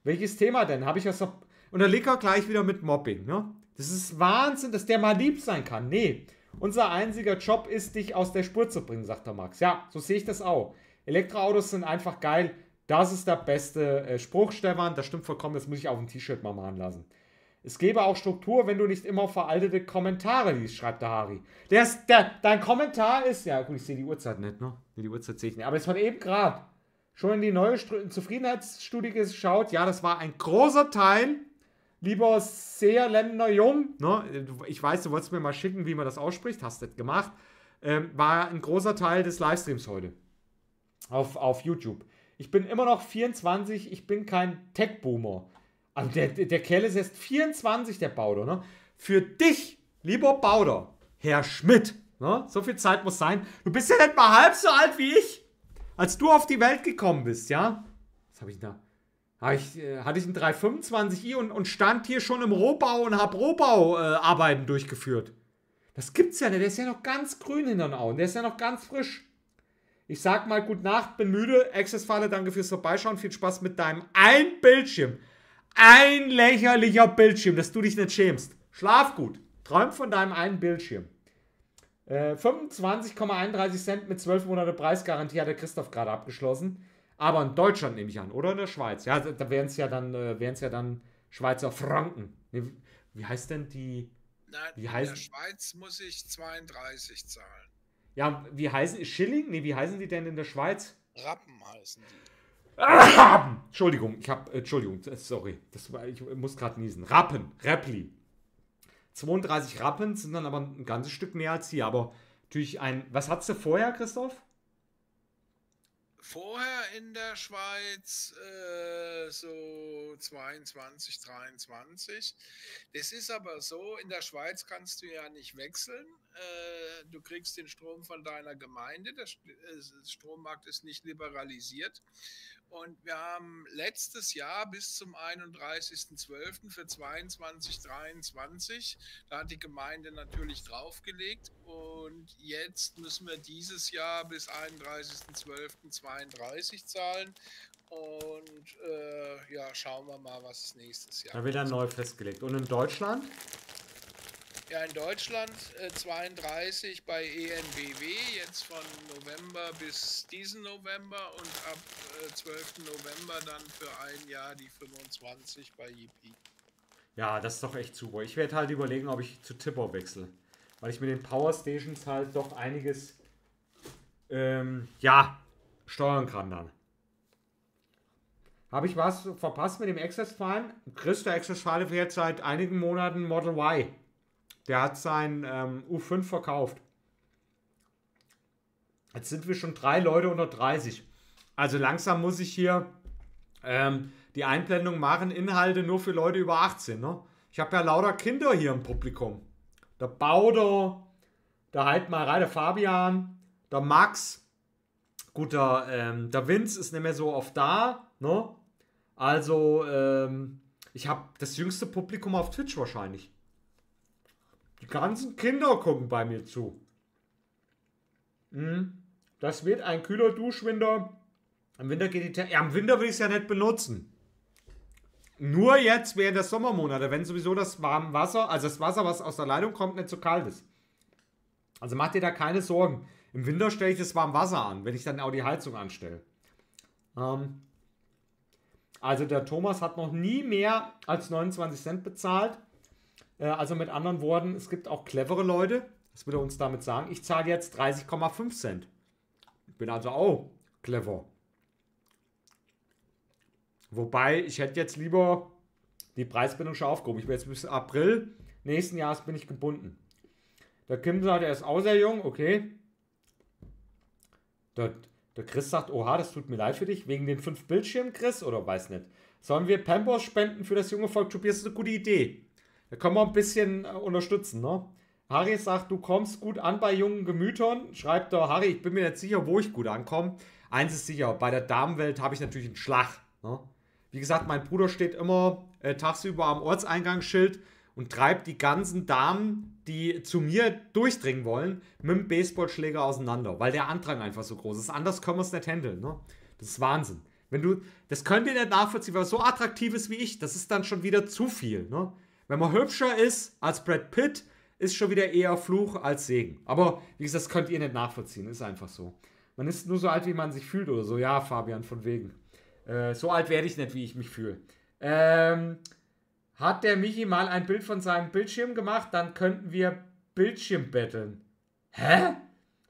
Welches Thema denn? Habe ich was. Und dann liegt er gleich wieder mit Mobbing, ne? Das ist Wahnsinn, dass der mal lieb sein kann. Nee, unser einziger Job ist, dich aus der Spur zu bringen, sagt der Max. Ja, so sehe ich das auch. Elektroautos sind einfach geil. Das ist der beste äh, Spruch, Stefan. Das stimmt vollkommen. Das muss ich auf ein T-Shirt mal machen lassen. Es gäbe auch Struktur, wenn du nicht immer veraltete Kommentare liest, schreibt der Harry. Der ist, der, dein Kommentar ist, ja gut, ich sehe die Uhrzeit nicht, ne? Die Uhrzeit sehe ich nicht. Aber es war eben gerade. Schon in die neue Zufriedenheitsstudie geschaut. Ja, das war ein großer Teil. Lieber sehr Länder Jung, ne? ich weiß, du wolltest mir mal schicken, wie man das ausspricht, hast das gemacht. Ähm, war ein großer Teil des Livestreams heute auf, auf YouTube. Ich bin immer noch 24, ich bin kein Tech-Boomer. Also der, der, der Kerl ist erst 24, der Bauder. Ne? Für dich, lieber Bauder, Herr Schmidt, ne? so viel Zeit muss sein. Du bist ja nicht mal halb so alt wie ich, als du auf die Welt gekommen bist, ja? Was habe ich da? Ich, äh, hatte ich ein 325i und, und stand hier schon im Rohbau und habe Rohbauarbeiten äh, durchgeführt. Das gibt's ja nicht. Der ist ja noch ganz grün hinter den Augen. Der ist ja noch ganz frisch. Ich sag mal Gute Nacht, bin müde. Access-Falle, danke fürs Vorbeischauen. Viel Spaß mit deinem ein Bildschirm. Ein lächerlicher Bildschirm, dass du dich nicht schämst. Schlaf gut. Träum von deinem einen Bildschirm. Äh, 25,31 Cent mit 12 Monate Preisgarantie hat der Christoph gerade abgeschlossen. Aber in Deutschland nehme ich an, oder in der Schweiz. Ja, da- wären es ja dann, äh, ja dann Schweizer Franken. Wie- heißt denn die? Nein, Wie in der Schweiz muss ich 32 zahlen. Ja, wie heißen Schilling? Nee, wie heißen die denn in der Schweiz? Rappen heißen die. Rappen! Entschuldigung, ich habe Entschuldigung, äh, sorry, das war, ich muss gerade niesen. Rappen, Repli. 32 Rappen sind dann aber ein ganzes Stück mehr als hier, aber natürlich ein. Was hattest du vorher, Christoph? Vorher in der Schweiz äh, so 22, 23. Das ist aber so, in der Schweiz kannst du ja nicht wechseln. Äh, du kriegst den Strom von deiner Gemeinde. Der äh, Strommarkt ist nicht liberalisiert. Und wir haben letztes Jahr bis zum 31.12. für 22, 23, da hat die Gemeinde natürlich draufgelegt. Und jetzt müssen wir dieses Jahr bis 31.12.32 zahlen. Und äh, ja, schauen wir mal, was es nächstes Jahr Da wird dann neu festgelegt. Und in Deutschland? Ja, in Deutschland äh, 32 bei ENBW, jetzt von November bis diesen November und ab äh, 12. November dann für ein Jahr die 25 bei JP. Ja, das ist doch echt super. Ich werde halt überlegen, ob ich zu Tipper wechsle. Weil ich mit den Power Stations halt doch einiges, ähm, ja, steuern kann dann. Habe ich was verpasst mit dem Access-File? Chris, der Access-File fährt seit einigen Monaten Model Y. Der hat sein ähm, U5 verkauft. Jetzt sind wir schon drei Leute unter 30. Also langsam muss ich hier ähm, die Einblendung machen, Inhalte nur für Leute über 18. Ne? Ich habe ja lauter Kinder hier im Publikum. Der Bauder, der Heidmarei, der Fabian, der Max. Gut, der, ähm, der Vince ist nicht mehr so oft da. Ne? Also, ähm, ich habe das jüngste Publikum auf Twitch wahrscheinlich. Die ganzen Kinder gucken bei mir zu. Hm. Das wird ein kühler Duschwinter. Im Winter geht die Te Ja, im Winter will ich es ja nicht benutzen. Nur jetzt während der Sommermonate, wenn sowieso das warme Wasser, also das Wasser, was aus der Leitung kommt, nicht so kalt ist. Also macht dir da keine Sorgen. Im Winter stelle ich das warme Wasser an, wenn ich dann auch die Heizung anstelle. Ähm, also der Thomas hat noch nie mehr als 29 Cent bezahlt. Äh, also mit anderen Worten, es gibt auch clevere Leute. Das will er uns damit sagen. Ich zahle jetzt 30,5 Cent. Ich bin also auch clever. Wobei, ich hätte jetzt lieber die Preisbindung schon aufgehoben. Ich bin jetzt bis April nächsten Jahres bin ich gebunden. Der Kim sagt, er ist auch sehr jung, okay. Der, der Chris sagt, oha, das tut mir leid für dich, wegen den fünf Bildschirmen, Chris, oder weiß nicht. Sollen wir Pampers spenden für das junge Volk? Tobias, ist eine gute Idee. Da können wir ein bisschen äh, unterstützen, ne? Harry sagt, du kommst gut an bei jungen Gemütern. Schreibt der Harry, ich bin mir nicht sicher, wo ich gut ankomme. Eins ist sicher, bei der Damenwelt habe ich natürlich einen Schlag. Ne? Wie gesagt, mein Bruder steht immer äh, tagsüber am Ortseingangsschild und treibt die ganzen Damen, die zu mir durchdringen wollen, mit dem Baseballschläger auseinander, weil der Andrang einfach so groß ist. Anders können wir es nicht handeln. Ne? Das ist Wahnsinn. Wenn du, das könnt ihr nicht nachvollziehen, weil so attraktiv ist wie ich, das ist dann schon wieder zu viel. Ne? Wenn man hübscher ist als Brad Pitt, ist schon wieder eher Fluch als Segen. Aber wie gesagt, das könnt ihr nicht nachvollziehen, ist einfach so. Man ist nur so alt, wie man sich fühlt oder so. Ja, Fabian, von wegen. Äh, so alt werde ich nicht, wie ich mich fühle. Ähm, hat der Michi mal ein Bild von seinem Bildschirm gemacht? Dann könnten wir Bildschirm betteln. Hä?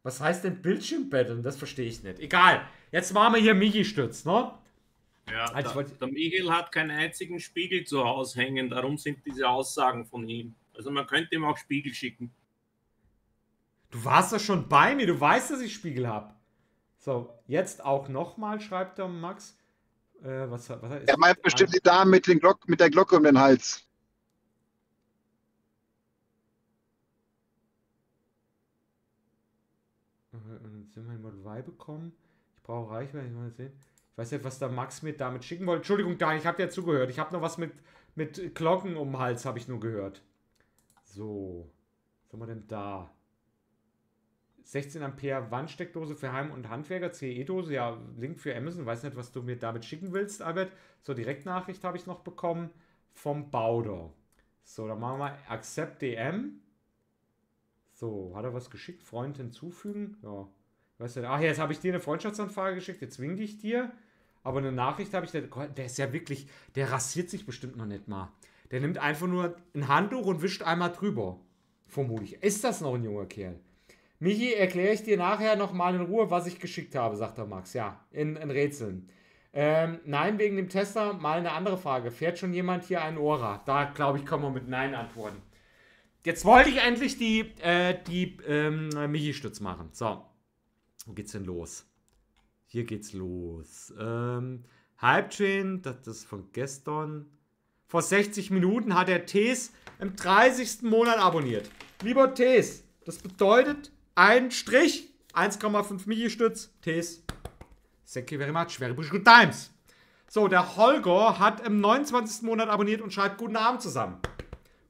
Was heißt denn Bildschirmbetteln? Das verstehe ich nicht. Egal. Jetzt machen wir hier Michi-Stütz, ne? Ja, Also ich der, wollte- der Miguel hat keinen einzigen Spiegel zu Hause hängen, darum sind diese Aussagen von ihm. Also man könnte ihm auch Spiegel schicken. Du warst doch schon bei mir. Du weißt, dass ich Spiegel habe. So, jetzt auch nochmal, schreibt der Max. Äh, was, was ist Er meint bestimmt die Dame mit, den Glock, mit der Glocke um den Hals. Äh, Und jetzt sind wir Model Y bekommen. Ich brauche Reichweite, ich mal sehen. Ich weiß nicht, was der Max mir damit schicken wollte. Entschuldigung, Daniel, ich habe dir zugehört. Ich habe noch was mit, mit Glocken um den Hals, habe ich nur gehört. So, was haben wir denn da? 16 Ampere Wandsteckdose für Heim- und Handwerker, CE-Dose, ja, Link für Amazon. Weiß nicht, was du mir damit schicken willst, Albert. So, Direktnachricht habe ich noch bekommen vom Bauder. So, dann machen wir Accept DM. So, hat er was geschickt? Freund hinzufügen? Ja. Weißt du, ach, jetzt habe ich dir eine Freundschaftsanfrage geschickt, jetzt winke ich dir. Aber eine Nachricht habe ich, der, der ist ja wirklich, der rasiert sich bestimmt noch nicht mal. Der nimmt einfach nur ein Handtuch und wischt einmal drüber. Vermutlich. Ist das noch ein junger Kerl? Michi, erkläre ich dir nachher nochmal in Ruhe, was ich geschickt habe, sagt der Max. Ja, in, in Rätseln. Ähm, nein, wegen dem Tester mal eine andere Frage. Fährt schon jemand hier ein Ora? Da, glaube ich, können wir mit Nein antworten. Jetzt wollte ich endlich die, äh, die ähm, Michi-Stütz machen. So, wo geht's denn los? Hier geht's los. Ähm, Train, das ist von gestern. Vor 60 Minuten hat er Tees im 30. Monat abonniert. Lieber Tees, das bedeutet ein Strich, 1,5 Michi-Stütz, Tees. Thank you very much, very good times. So, der Holger hat im 29. Monat abonniert und schreibt Guten Abend zusammen.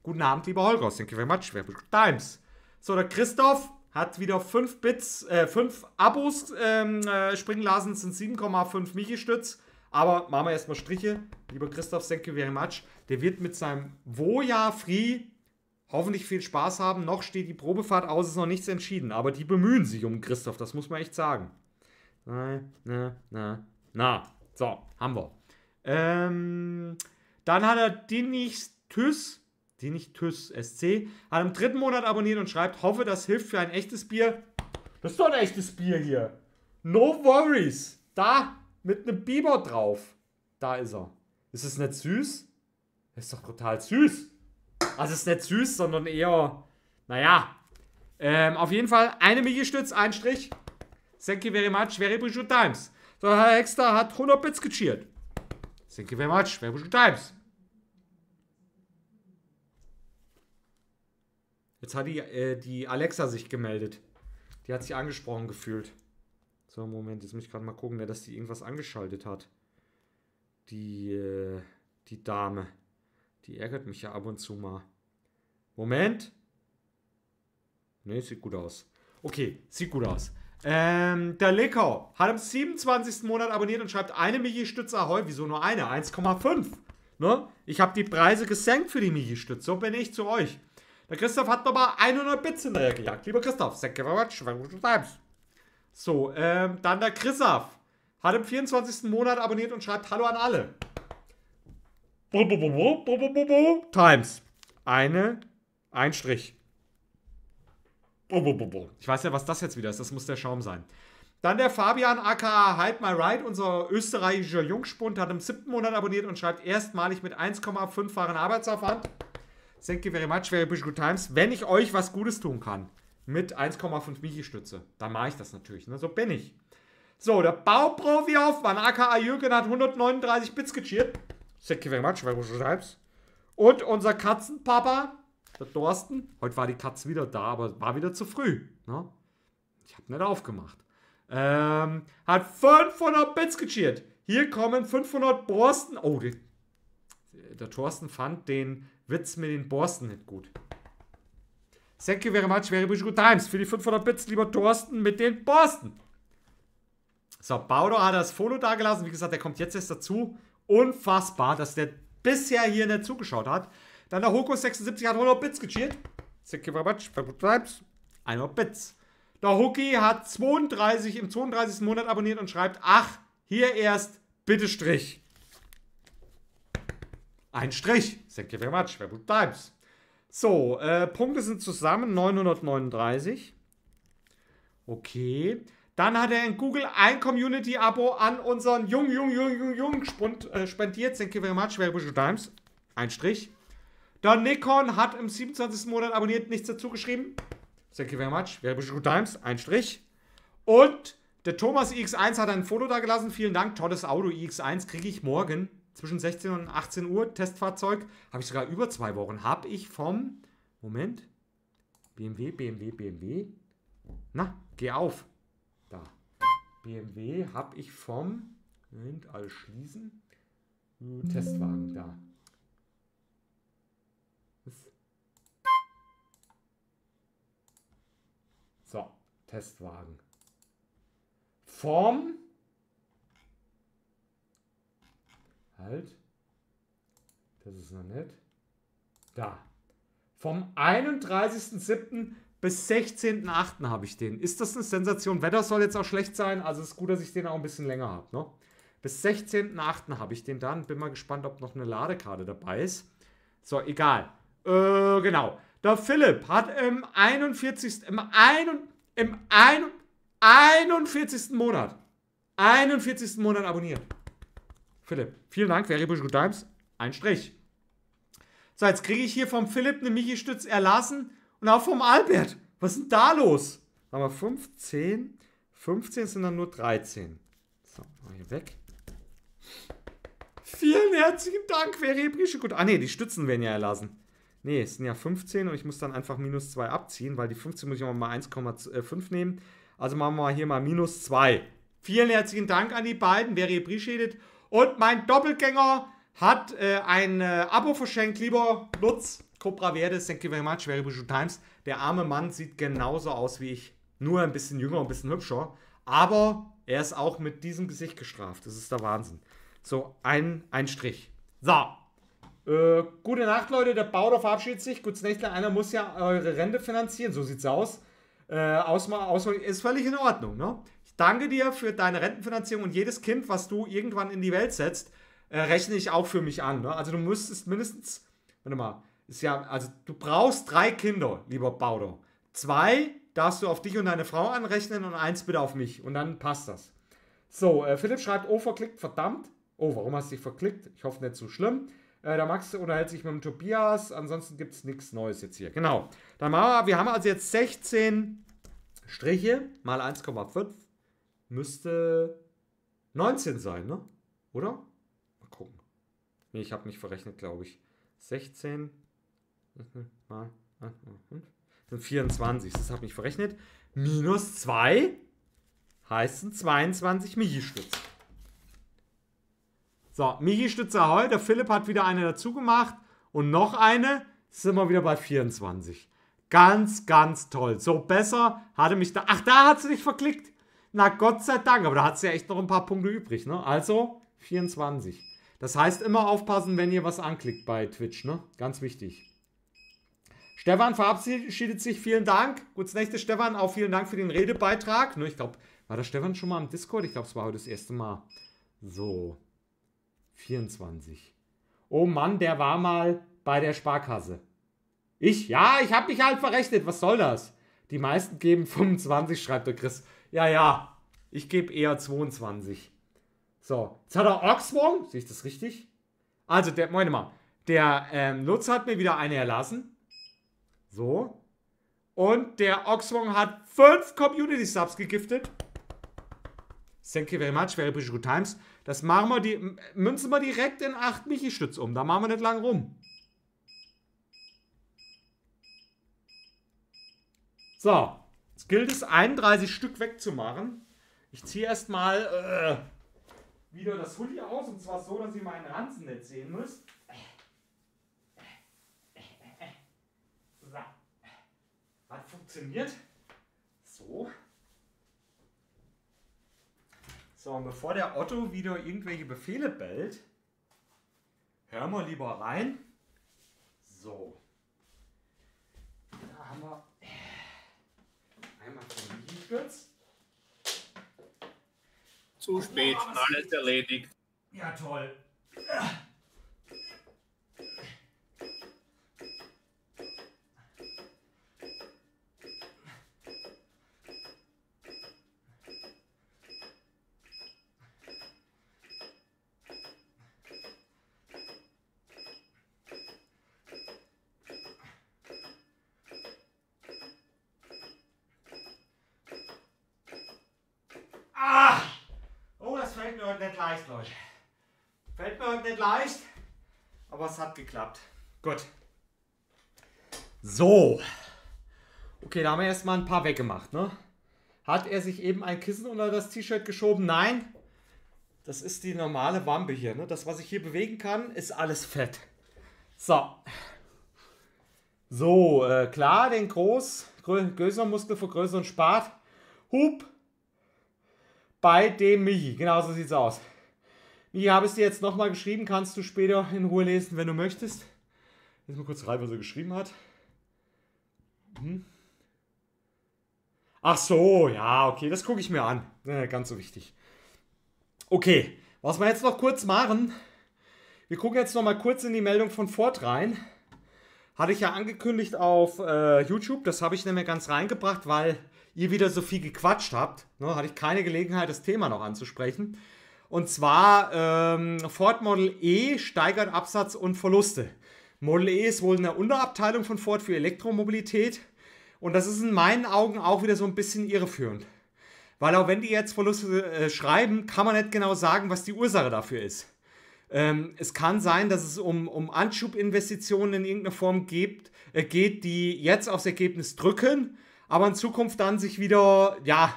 Guten Abend, lieber Holger. Thank you very much. Very good times. So, der Christoph hat wieder 5 Bits, äh, 5 Abos ähm, äh, springen lassen. Sind 7,5 Michi-Stütz. Aber machen wir erstmal Striche. Lieber Christoph, thank you very much. Der wird mit seinem Voja Free hoffentlich viel Spaß haben. Noch steht die Probefahrt aus, ist noch nichts entschieden. Aber die bemühen sich um Christoph, das muss man echt sagen. Na, na, na, na. So, haben wir. Ähm, dann hat er Dinichtys, Dinichtys SC, hat im dritten Monat abonniert und schreibt, hoffe, das hilft für ein echtes Bier. Das ist doch ein echtes Bier hier. No worries. Da, mit einem Biber drauf. Da ist er. Ist es nicht süß? Ist doch total süß. Also es ist nicht süß, sondern eher, naja. Ähm, auf jeden Fall eine Michi-Stütz, ein Strich. Thank you very much, very good times. So, Herr Hexter hat 100 Bits gecheert. Thank you very much, very good times. Jetzt hat die, äh, die Alexa sich gemeldet. Die hat sich angesprochen gefühlt. So, Moment, jetzt muss ich gerade mal gucken, wer dass die irgendwas angeschaltet hat. Die, äh, die Dame. Die ärgert mich ja ab und zu mal. Moment. Ne, sieht gut aus. Okay, sieht gut aus. Ähm, der Lecker hat im 27. Monat abonniert und schreibt eine Michi-Stütze Ahoi. Wieso nur eine? 1,5. Ne? Ich habe die Preise gesenkt für die Michi-Stütze. So bin ich zu euch. Der Christoph hat nochmal 100 Bits hinterher gejagt. Lieber Christoph, thank you very much. very good times. So, ähm, dann der Christoph hat im 24. Monat abonniert und schreibt Hallo an alle. Times. Eine, ein Strich. Ich weiß ja, was das jetzt wieder ist. Das muss der Schaum sein. Dann der Fabian aka Halt My Ride, unser österreichischer Jungspund, hat im siebten Monat abonniert und schreibt erstmalig mit 1,5-fachen Arbeitsaufwand. Thank you very much, very good times. Wenn ich euch was Gutes tun kann, mit 1,5 Michi-Stütze, dann mache ich das natürlich. Ne? So bin ich. So, der Bauprofi Aufmann, aka Jürgen, hat 139 Bits gecheert. Thank you very much, very good times. Und unser Katzenpapa, der Thorsten, heute war die Katze wieder da, aber war wieder zu früh. Ne? Ich habe nicht aufgemacht. Ähm, hat 500 Bits gecheert. Hier kommen 500 Borsten. Oh, die, der Thorsten fand den Witz mit den Borsten nicht gut. Thank you very much, very good times. Für die 500 Bits, lieber Thorsten, mit den Borsten. So, Baudo hat das Foto da gelassen. Wie gesagt, der kommt jetzt erst dazu. Unfassbar, dass der bisher hier nicht zugeschaut hat. Dann der Hoko76 hat 100 Bits gecheert. Thank you very much, very good times. 100 Bits. Der Hookie hat 32 im 32. Monat abonniert und schreibt, ach, hier erst, bitte Strich. Ein Strich. Thank you very much. Very good times. So, äh, Punkte sind zusammen 939. Okay. Dann hat er in Google ein Community-Abo an unseren Jung, Jung, Jung, Jung, Jung spund- äh, spendiert. Thank you very much. Very Bushel Times. Ein Strich. Dann Nikon hat im 27. Monat abonniert, nichts dazu geschrieben. Thank you very much. Very Bushel Times. Ein Strich. Und der Thomas iX1 hat ein Foto da gelassen. Vielen Dank. Tolles Auto. iX1 kriege ich morgen zwischen 16 und 18 Uhr. Testfahrzeug. Habe ich sogar über zwei Wochen. Habe ich vom. Moment. BMW, BMW, BMW. Na, geh auf. Da. BMW habe ich vom. Moment, alles schließen. Testwagen, da. So, Testwagen. Vom. Halt. Das ist noch nett. Da. Vom 31.07. bis 16.08. habe ich den. Ist das eine Sensation? Wetter soll jetzt auch schlecht sein, also ist gut, dass ich den auch ein bisschen länger habe. Ne? Bis 16.08. habe ich den dann. Bin mal gespannt, ob noch eine Ladekarte dabei ist. So, egal. Äh, genau. Der Philipp hat im 41. im, ein, im ein, 41. Monat 41. Monat abonniert. Philipp, vielen Dank. Very Bush Good Times. Ein Strich. So, jetzt kriege ich hier vom Philipp eine Michi-Stütz erlassen und auch vom Albert. Was ist denn da los? Haben wir 15? 15 sind dann nur 13. So, hier weg. Vielen herzlichen Dank, Very Bush Good. Ah, ne, die Stützen werden ja erlassen. Ne, es sind ja 15 und ich muss dann einfach minus 2 abziehen, weil die 15 muss ich auch mal 1,5 nehmen. Also machen wir hier mal minus 2. Vielen herzlichen Dank an die beiden, very appreciated. Und mein Doppelgänger hat äh, ein äh, Abo verschenkt, lieber Lutz, Cobra Verde, thank you very much, very good times. Der arme Mann sieht genauso aus wie ich, nur ein bisschen jünger, ein bisschen hübscher. Aber er ist auch mit diesem Gesicht gestraft. Das ist der Wahnsinn. So, ein, ein Strich. So. Äh, gute Nacht, Leute. Der Bauer verabschiedet sich. Gutes Nächtlein. Einer muss ja eure Rente finanzieren. So sieht's aus. Äh, Ausmal, Ausmal ist völlig in Ordnung. Ne? Danke dir für deine Rentenfinanzierung und jedes Kind, was du irgendwann in die Welt setzt, äh, rechne ich auch für mich an. Ne? Also du müsstest mindestens, warte mal, ist ja, also du brauchst drei Kinder, lieber Bauder. Zwei darfst du auf dich und deine Frau anrechnen und eins bitte auf mich und dann passt das. So, äh, Philipp schreibt, oh, verklickt, verdammt. Oh, warum hast du dich verklickt? Ich hoffe nicht so schlimm. Äh, der Max unterhält sich mit dem Tobias, ansonsten gibt es nichts Neues jetzt hier. Genau. Dann machen wir, wir haben also jetzt 16 Striche mal 1,5. Müsste 19 sein, ne? Oder? Mal gucken. Nee, ich habe mich verrechnet, glaube ich. 16 mal 1,5 sind 24. Das habe ich verrechnet. Minus 2 heißen 22 Michi-Stütze. So, Michi-Stütze ahoi. Der Philipp hat wieder eine dazu gemacht. Und noch eine. Sind wir wieder bei 24. Ganz, ganz toll. So besser hatte mich da. Ach, da hat sie dich verklickt. Na Gott sei Dank. Aber da hat sie ja echt noch ein paar Punkte übrig. Ne? Also 24. Das heißt, immer aufpassen, wenn ihr was anklickt bei Twitch. Ne? Ganz wichtig. Stefan verabschiedet sich. Vielen Dank. Gutes Nächte, Stefan. Auch vielen Dank für den Redebeitrag. Ne, ich glaube, war der Stefan schon mal im Discord? Ich glaube, es war heute das erste Mal. So. 24. Oh Mann, der war mal bei der Sparkasse. Ich? Ja, ich habe mich halt verrechnet. Was soll das? Die meisten geben 25, schreibt der Chris. Ja, ja. Ich gebe eher 22. So. Jetzt hat er Oxwong. Sehe ich das richtig? Also, der, moin mal. Der ähm, Lutz hat mir wieder eine erlassen. So. Und der Oxwong hat 5 Community Subs gegiftet. Thank you very much, very good times. Das machen wir die, münzen wir direkt in 8 Michi-Stütz um. Da machen wir nicht lang rum. So, gilt es 31 Stück wegzumachen. Ich ziehe erstmal äh, wieder das Hoodie aus und zwar so, dass ihr meinen Ranzen nicht sehen müsst. So. Hat funktioniert. So. So, und bevor der Otto wieder irgendwelche Befehle bellt, hören wir lieber rein. So. Da haben wir Liegestütz. Zu spät, alles erledigt. Ja, toll. Ah! Oh, das fällt mir heute nicht leicht, Leute. Fällt mir heute nicht leicht. Aber es hat geklappt. Gut. So. Okay, da haben wir erstmal ein paar weggemacht, ne? Hat er sich eben ein Kissen unter das T-Shirt geschoben? Nein. Das ist die normale Wampe hier, ne? Das, was ich hier bewegen kann, ist alles Fett. So. So, äh, klar, den Groß, größeren Muskel für größeren Spat. Hub. Bei dem Michi. Genau so sieht's aus. Michi, habe ich dir jetzt nochmal geschrieben. Kannst du später in Ruhe lesen, wenn du möchtest. Jetzt mal kurz rein, was er geschrieben hat. Hm. Ach so, ja, okay, das gucke ich mir an. Äh, ganz so wichtig. Okay, was wir jetzt noch kurz machen. Wir gucken jetzt noch mal kurz in die Meldung von Ford rein. Hatte ich ja angekündigt auf äh, YouTube. Das habe ich nämlich ganz reingebracht, weil ihr wieder so viel gequatscht habt. Ne, hatte ich keine Gelegenheit, das Thema noch anzusprechen. Und zwar ähm, Ford Model E steigert Absatz und Verluste. Model E ist wohl eine Unterabteilung von Ford für Elektromobilität. Und das ist in meinen Augen auch wieder so ein bisschen irreführend. Weil auch wenn die jetzt Verluste äh, schreiben, kann man nicht genau sagen, was die Ursache dafür ist. Ähm, es kann sein, dass es um, um Anschubinvestitionen in irgendeiner Form geht, äh, geht, die jetzt aufs Ergebnis drücken, aber in Zukunft dann sich wieder, ja,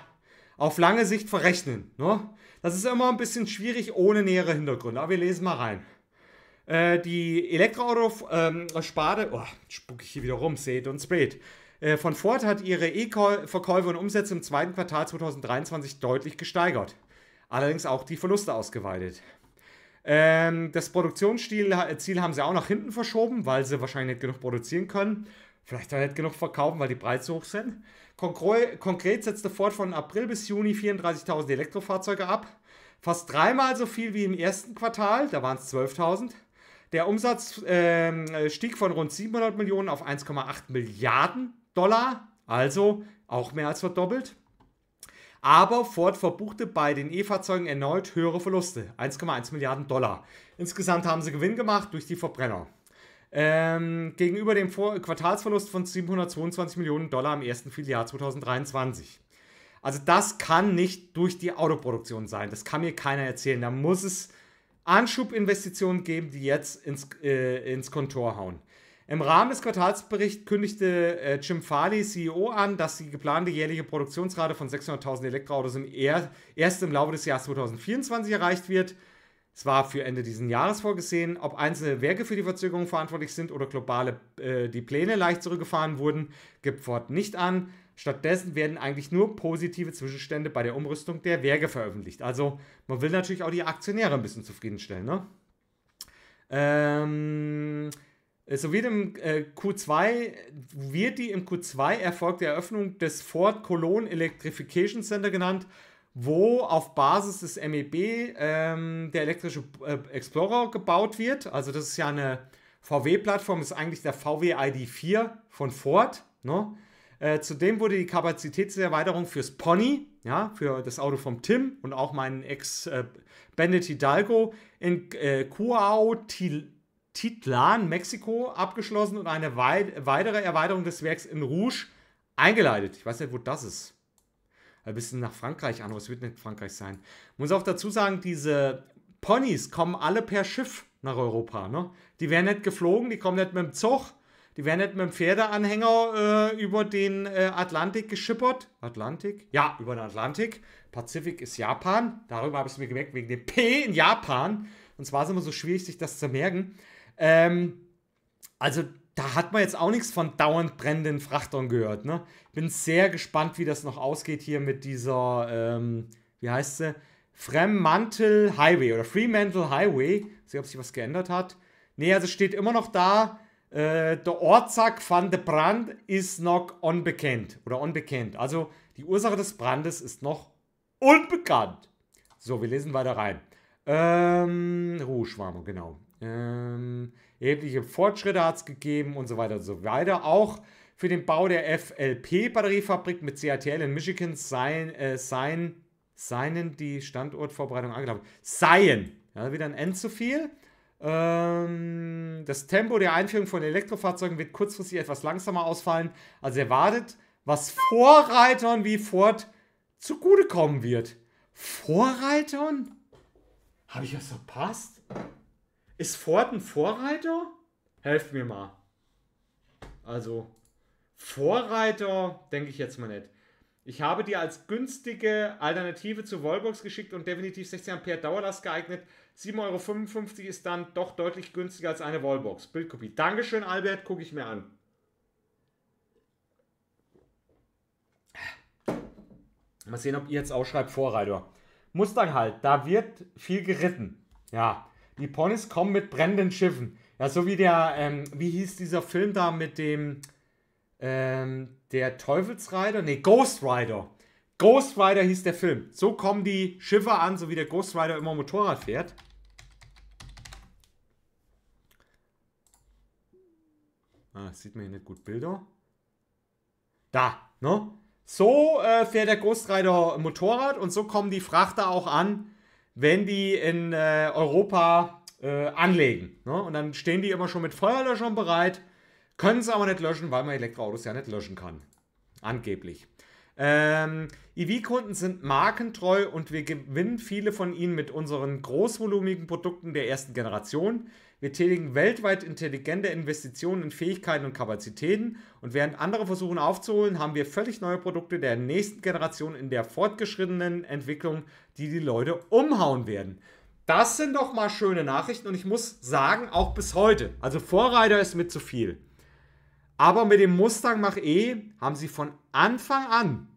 auf lange Sicht verrechnen. Ne? Das ist immer ein bisschen schwierig ohne nähere Hintergründe, aber wir lesen mal rein. Äh, die Elektroauto-Sparte, ähm, oh, spucke ich hier wieder rum, seht und spät. Äh, von Ford hat ihre E-Verkäufe und Umsätze im zweiten Quartal 2023 deutlich gesteigert. Allerdings auch die Verluste ausgeweitet. Ähm, das Produktionsziel haben sie auch nach hinten verschoben, weil sie wahrscheinlich nicht genug produzieren können. Vielleicht auch nicht genug verkaufen, weil die Preise hoch sind. Konkret setzte Ford von April bis Juni 34.000 Elektrofahrzeuge ab. Fast dreimal so viel wie im ersten Quartal, da waren es 12.000. Der Umsatz äh, stieg von rund 700 Millionen auf 1,8 Milliarden Dollar, also auch mehr als verdoppelt. Aber Ford verbuchte bei den E-Fahrzeugen erneut höhere Verluste, 1,1 Milliarden Dollar. Insgesamt haben sie Gewinn gemacht durch die Verbrenner. Ähm, gegenüber dem Vor Quartalsverlust von 722 Millionen Dollar im ersten Vierteljahr 2023. Also das kann nicht durch die Autoproduktion sein. Das kann mir keiner erzählen. Da muss es Anschubinvestitionen geben, die jetzt ins, äh, ins Kontor hauen. Im Rahmen des Quartalsberichts kündigte äh, Jim Farley, CEO, an, dass die geplante jährliche Produktionsrate von 600.000 Elektroautos im er erst im Laufe des Jahres 2024 erreicht wird. Es war für Ende dieses Jahres vorgesehen. Ob einzelne Werke für die Verzögerung verantwortlich sind oder globale äh, die Pläne leicht zurückgefahren wurden, gibt Ford nicht an. Stattdessen werden eigentlich nur positive Zwischenstände bei der Umrüstung der Werke veröffentlicht. Also man will natürlich auch die Aktionäre ein bisschen zufriedenstellen. Ne? Ähm, so wird im äh, Q2 wird die im Q2 erfolgte Eröffnung des Ford Cologne Electrification Center genannt, wo auf Basis des MEB ähm, der elektrische äh, Explorer gebaut wird. Also das ist ja eine VW-Plattform, ist eigentlich der VW ID4 von Ford. Ne? Äh, zudem wurde die Kapazitätserweiterung fürs Pony, ja, für das Auto vom Tim und auch meinen Ex äh, Hidalgo in äh, Cuautitlán Titlan, Mexiko, abgeschlossen und eine wei weitere Erweiterung des Werks in Rouge eingeleitet. Ich weiß nicht, wo das ist. Ein bisschen nach Frankreich an, aber es wird nicht Frankreich sein. Muss auch dazu sagen, diese Ponys kommen alle per Schiff nach Europa. Ne? Die werden nicht geflogen, die kommen nicht mit dem Zug, die werden nicht mit dem Pferdeanhänger äh, über den äh, Atlantik geschippert. Atlantik? Ja, über den Atlantik. Pazifik ist Japan. Darüber habe ich es mir gemerkt, wegen dem P in Japan. Und zwar ist es immer so schwierig, sich das zu merken. Ähm, also da hat man jetzt auch nichts von dauernd brennenden Frachtern gehört. Ne? Bin sehr gespannt, wie das noch ausgeht hier mit dieser, ähm, wie heißt sie? Fremantle Highway oder Fremantle Highway. Weiß ob sich was geändert hat. Nee, also steht immer noch da, äh, der Ortsack von der Brand ist noch unbekannt oder unbekannt. Also die Ursache des Brandes ist noch unbekannt. So, wir lesen weiter rein. Ähm, wir, genau. Ähm, erhebliche Fortschritte hat es gegeben und so weiter und so weiter. Auch für den Bau der FLP-Batteriefabrik mit CATL in Michigan seien, äh, seien, seien die Standortvorbereitungen angelaufen. Seien. Ja, wieder ein N zu viel. Ähm, das Tempo der Einführung von Elektrofahrzeugen wird kurzfristig etwas langsamer ausfallen als erwartet, was Vorreitern wie Ford zugutekommen wird. Vorreitern? Habe ich was verpasst? Ist Ford ein Vorreiter? Helft mir mal. Also, Vorreiter denke ich jetzt mal nicht. Ich habe dir als günstige Alternative zu Wallbox geschickt und definitiv 16 Ampere Dauerlast geeignet. 7,55 Euro ist dann doch deutlich günstiger als eine Wallbox. Bildkopie. Dankeschön, Albert, gucke ich mir an. Mal sehen, ob ihr jetzt ausschreibt Vorreiter. Mustang halt, da wird viel geritten. Ja, die Ponys kommen mit brennenden Schiffen. Ja, so wie der, ähm, wie hieß dieser Film da mit dem, ähm, der Teufelsreiter? Ne, Ghost Rider. Ghost Rider hieß der Film. So kommen die Schiffe an, so wie der Ghost Rider immer Motorrad fährt. Ah, sieht man hier nicht gut Bilder. Da, ne? So äh, fährt der Ghost Rider Motorrad und so kommen die Frachter auch an, wenn die in äh, Europa äh, anlegen. Ne? Und dann stehen die immer schon mit Feuerlöschern bereit, können sie aber nicht löschen, weil man Elektroautos ja nicht löschen kann. Angeblich. Ähm, EV-Kunden sind markentreu und wir gewinnen viele von ihnen mit unseren großvolumigen Produkten der ersten Generation. Wir tätigen weltweit intelligente Investitionen in Fähigkeiten und Kapazitäten und während andere versuchen aufzuholen, haben wir völlig neue Produkte der nächsten Generation in der fortgeschrittenen Entwicklung, die die Leute umhauen werden. Das sind doch mal schöne Nachrichten und ich muss sagen, auch bis heute. Also Vorreiter ist mit zu viel. Aber mit dem Mustang Mach-E haben sie von Anfang an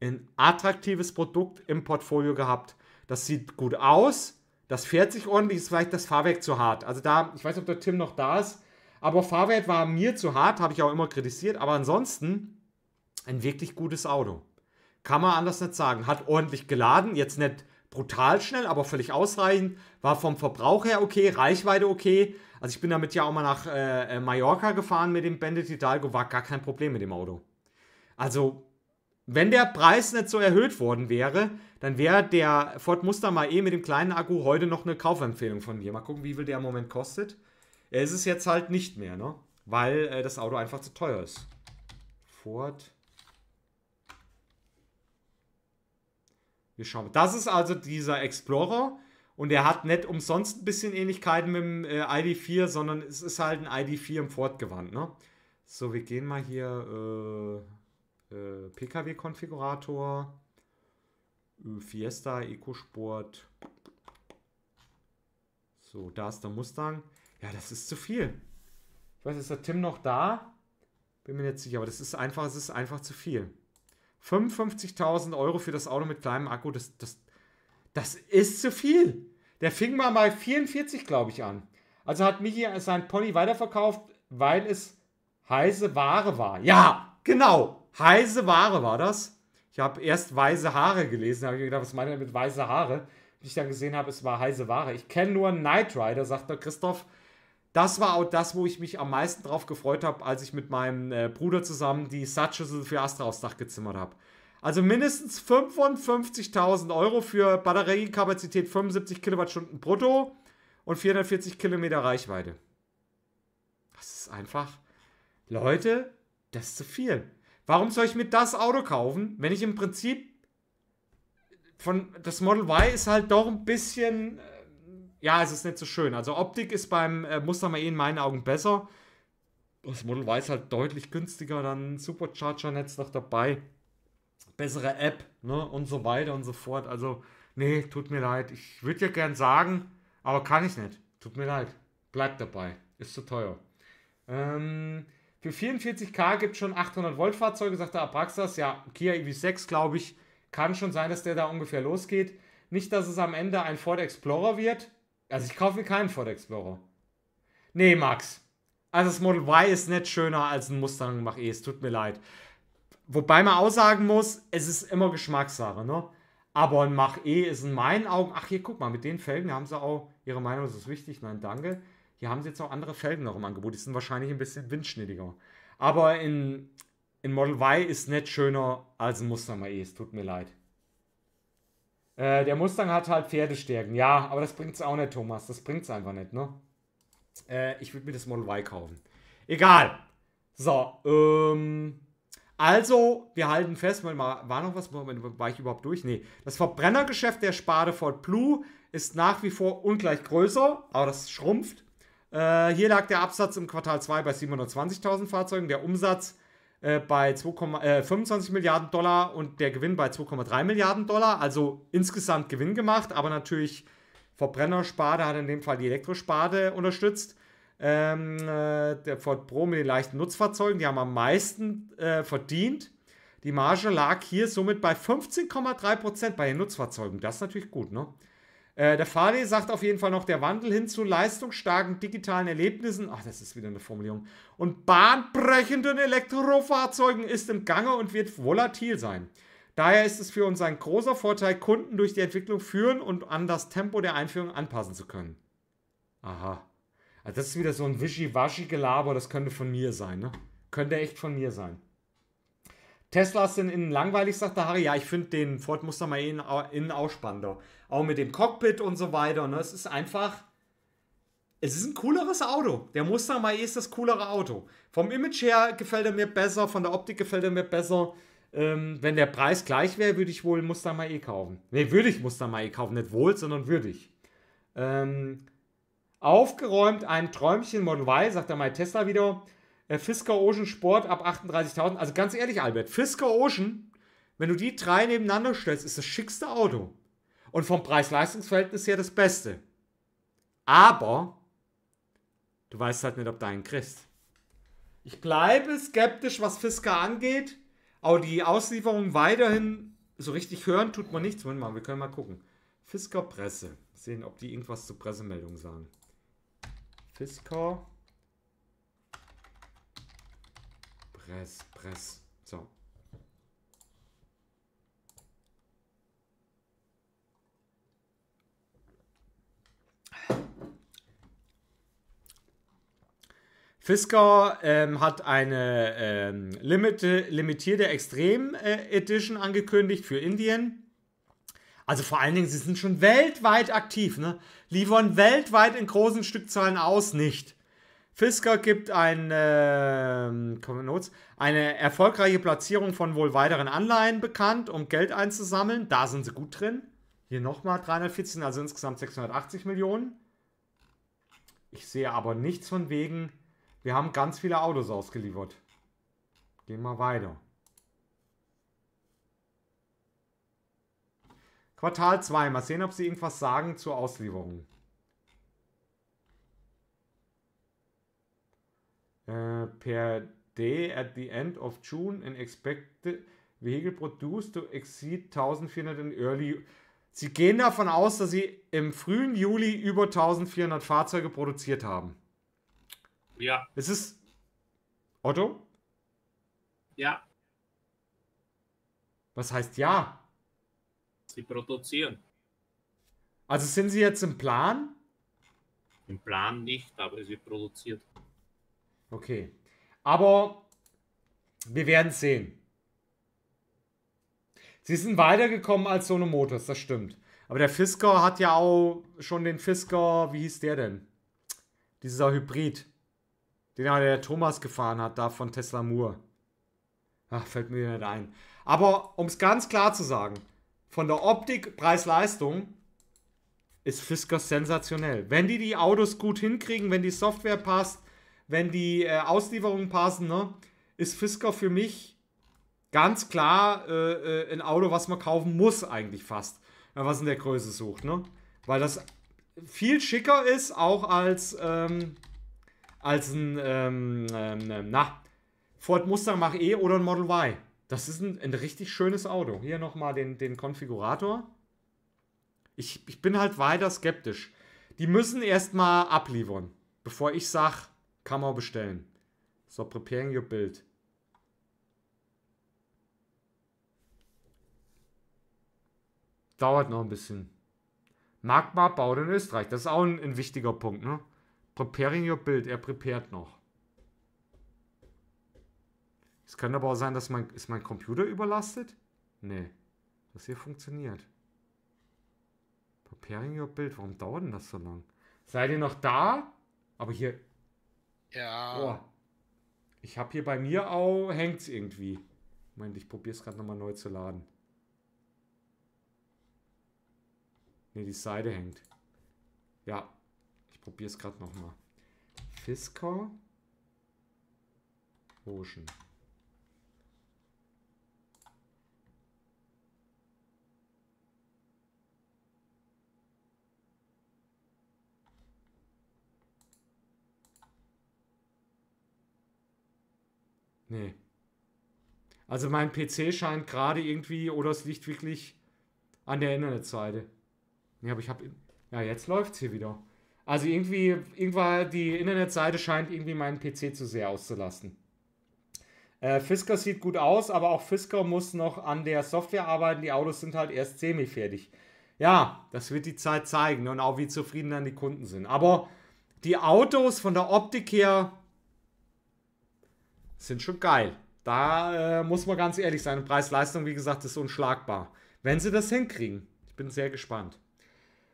ein attraktives Produkt im Portfolio gehabt. Das sieht gut aus, das fährt sich ordentlich, ist vielleicht das Fahrwerk zu hart. Also da, ich weiß nicht, ob der Tim noch da ist, aber Fahrwerk war mir zu hart, habe ich auch immer kritisiert. Aber ansonsten ein wirklich gutes Auto. Kann man anders nicht sagen. Hat ordentlich geladen, jetzt nicht brutal schnell, aber völlig ausreichend. War vom Verbrauch her okay, Reichweite okay. Also ich bin damit ja auch mal nach äh, äh Mallorca gefahren mit dem Bandit Hidalgo, war gar kein Problem mit dem Auto. Also wenn der Preis nicht so erhöht worden wäre, dann wäre der Ford Mustang Mach E mit dem kleinen Akku heute noch eine Kaufempfehlung von mir. Mal gucken, wie viel der im Moment kostet. Er ist es jetzt halt nicht mehr, ne? Weil äh, das Auto einfach zu teuer ist. Ford. Wir schauen. Das ist also dieser Explorer. Und er hat nicht umsonst ein bisschen Ähnlichkeiten mit dem äh, ID4, sondern es ist halt ein ID4 im Ford-Gewand, ne? So, wir gehen mal hier. Äh äh, Pkw-Konfigurator, äh, Fiesta, EcoSport. So, da ist der Mustang. Ja, das ist zu viel. Ich weiß, ist der Tim noch da? Bin mir nicht sicher, aber das ist einfach, es ist einfach zu viel. 55.000 Euro für das Auto mit kleinem Akku, das, das, das ist zu viel. Der fing mal bei 44, glaube ich, an. Also hat Michi sein Pony weiterverkauft, weil es heiße Ware war. Ja, genau heiße Ware war das. Ich habe erst weiße Haare gelesen, habe ich gedacht, was meint er mit weiße Haare? Bis ich dann gesehen habe, es war heiße Ware. Ich kenne nur Knight Rider, sagt der Christoph. Das war auch das, wo ich mich am meisten drauf gefreut habe, als ich mit meinem äh, Bruder zusammen die Satzschüssel für Astra aufs Dach gezimmert habe. Also mindestens 55.000 Euro für Batteriekapazität 75 Kilowattstunden brutto und 440 Kilometer Reichweite. Das ist einfach, Leute, das ist zu viel. Warum soll ich mir das Auto kaufen, wenn ich im Prinzip von das Model Y ist halt doch ein bisschen äh, ja, es ist nicht so schön. Also Optik ist beim äh, Mustang eh in meinen Augen besser. Das Model Y ist halt deutlich günstiger, dann Supercharger-Netz noch dabei. Bessere App, ne, und so weiter und so fort. Also, nee, tut mir leid. Ich würde ja gern sagen, aber kann ich nicht. Tut mir leid. Bleibt dabei. Ist zu teuer. Ähm, für 44k gibt es schon 800 Volt Fahrzeuge, sagt der Abraxas. Ja, Kia EV6, glaube ich, kann schon sein, dass der da ungefähr losgeht. Nicht, dass es am Ende ein Ford Explorer wird. Also ich kaufe mir keinen Ford Explorer. Nee, Max. Also das Model Y ist nicht schöner als ein Mustang Mach-E. Es tut mir leid. Wobei man auch sagen muss, es ist immer Geschmackssache, ne? Aber ein Mach-E ist in meinen Augen... Ach, hier, guck mal, mit den Felgen haben sie auch... Ihre Meinung ist wichtig. Nein, danke. Hier haben sie jetzt auch andere Felgen noch im Angebot. Die sind wahrscheinlich ein bisschen windschnittiger. Aber in, in Model Y ist nicht schöner als ein Mustang Mach-E. Es tut mir leid. Äh, der Mustang hat halt Pferdestärken. Ja, aber das bringt es auch nicht, Thomas. Das bringt es einfach nicht, ne? Äh, ich würde mir das Model Y kaufen. Egal. So, ähm. Also, wir halten fest, war noch was, war ich überhaupt durch? Nee. Das Verbrennergeschäft der Sparte Ford Blue ist nach wie vor ungleich größer, aber das schrumpft. Äh, hier lag der Absatz im Quartal 2 bei 720.000 Fahrzeugen, der Umsatz äh, bei 2, äh, 25 Milliarden Dollar und der Gewinn bei 2,3 Milliarden Dollar. Also insgesamt Gewinn gemacht, aber natürlich Verbrennersparte hat in dem Fall die Elektrosparte unterstützt. Ähm, äh, der Ford Pro mit den leichten Nutzfahrzeugen, die haben am meisten äh, verdient. Die Marge lag hier somit bei 15,3% bei den Nutzfahrzeugen. Das ist natürlich gut, ne? Äh, der Farley sagt auf jeden Fall noch, der Wandel hin zu leistungsstarken digitalen Erlebnissen, ach, das ist wieder eine Formulierung, und bahnbrechenden Elektrofahrzeugen ist im Gange und wird volatil sein. Daher ist es für uns ein großer Vorteil, Kunden durch die Entwicklung führen und an das Tempo der Einführung anpassen zu können. Aha. Also das ist wieder so ein Wischiwaschi-Gelaber, das könnte von mir sein, ne? Könnte echt von mir sein. Teslas sind innen langweilig, sagt der Harry. Ja, ich finde den Ford Mustang mal innen, innen auch spannender. Auch mit dem Cockpit und so weiter. Ne? Es ist einfach. Es ist ein cooleres Auto. Der Mustang Mach-E ist das coolere Auto. Vom Image her gefällt er mir besser, von der Optik gefällt er mir besser. Ähm, wenn der Preis gleich wäre, würde ich wohl Mustang Mach-E kaufen. Ne, würde ich Mustang Mach-E kaufen. Nicht wohl, sondern würde ich. Ähm, aufgeräumt ein Träumchen Model Y, sagt er mal Tesla wieder. Äh, Fisker Ocean Sport ab 38.000. Also ganz ehrlich, Albert, Fisker Ocean, wenn du die drei nebeneinander stellst, ist das schickste Auto. Und vom Preis-Leistungs-Verhältnis her das Beste. Aber du weißt halt nicht, ob du einen kriegst. Ich bleibe skeptisch, was Fisker angeht. Aber die Auslieferung weiterhin so richtig hören tut man nichts. Moment mal, wir können mal gucken. Fisker Presse. Sehen, ob die irgendwas zur Pressemeldung sagen. Fisker Press, Press. So. Fisker ähm, hat eine ähm, limite, limitierte Extrem äh, Edition angekündigt für Indien. Also vor allen Dingen, sie sind schon weltweit aktiv, ne? Liefern weltweit in großen Stückzahlen aus, nicht. Fisker gibt ein, äh, eine erfolgreiche Platzierung von wohl weiteren Anleihen bekannt, um Geld einzusammeln. Da sind sie gut drin. Hier nochmal 314, also insgesamt 680 Millionen. Ich sehe aber nichts von wegen, wir haben ganz viele Autos ausgeliefert. Gehen wir weiter. Quartal 2. Mal sehen, ob sie irgendwas sagen zur Auslieferung. Äh, per day at the end of June an expected vehicle produced to exceed 1400 in early. Sie gehen davon aus, dass sie im frühen Juli über 1400 Fahrzeuge produziert haben. Ja. Es ist. Otto? Ja. Was heißt ja? Sie produzieren. Also sind sie jetzt im Plan? Im Plan nicht, aber sie produziert. Okay. Aber wir werden sehen. Sie sind weitergekommen als Sono Motors, das stimmt. Aber der Fisker hat ja auch schon den Fisker, wie hieß der denn? Dieser Hybrid. Den der Thomas gefahren hat, da von Tesla Moore. Ach, fällt mir nicht ein. Aber um es ganz klar zu sagen, von der Optik, Preis-Leistung ist Fisker sensationell. Wenn die die Autos gut hinkriegen, wenn die Software passt, wenn die äh, Auslieferungen passen, ne, ist Fisker für mich ganz klar äh, äh, ein Auto, was man kaufen muss eigentlich fast, wenn man was in der Größe sucht, ne? Weil das viel schicker ist, auch als, ähm, als ein, ähm, ähm, na, Ford Mustang Mach-E oder ein Model Y. Das ist ein, ein richtig schönes Auto. Hier nochmal den, den Konfigurator. Ich, ich bin halt weiter skeptisch. Die müssen erstmal abliefern, bevor ich sage, kann man bestellen. So, preparing your build. Dauert noch ein bisschen. Magma baut in Österreich. Das ist auch ein, ein wichtiger Punkt, ne? Preparing your build. Er prepared noch. Es könnte aber auch sein, dass mein. Ist mein Computer überlastet? Nee. Das hier funktioniert. Preparing your build. Warum dauert denn das so lang? Seid ihr noch da? Aber hier, Ja. Boah. Ich habe hier bei mir auch, hängt es irgendwie. Moment, ich probiere es gerade nochmal neu zu laden. Ne, die Seite hängt. Ja, ich probiere es gerade nochmal. Fisker Ocean. Nee. Also mein PC scheint gerade irgendwie, oder es liegt wirklich an der Internetseite. Ja, aber ich habe... Ja, jetzt läuft es hier wieder. Also irgendwie, irgendwann die Internetseite scheint irgendwie meinen PC zu sehr auszulasten. Äh, Fisker sieht gut aus, aber auch Fisker muss noch an der Software arbeiten. Die Autos sind halt erst semi-fertig. Ja, das wird die Zeit zeigen und auch wie zufrieden dann die Kunden sind. Aber die Autos von der Optik her sind schon geil. Da äh, muss man ganz ehrlich sein. Preis-Leistung, wie gesagt, ist unschlagbar. Wenn sie das hinkriegen. Ich bin sehr gespannt.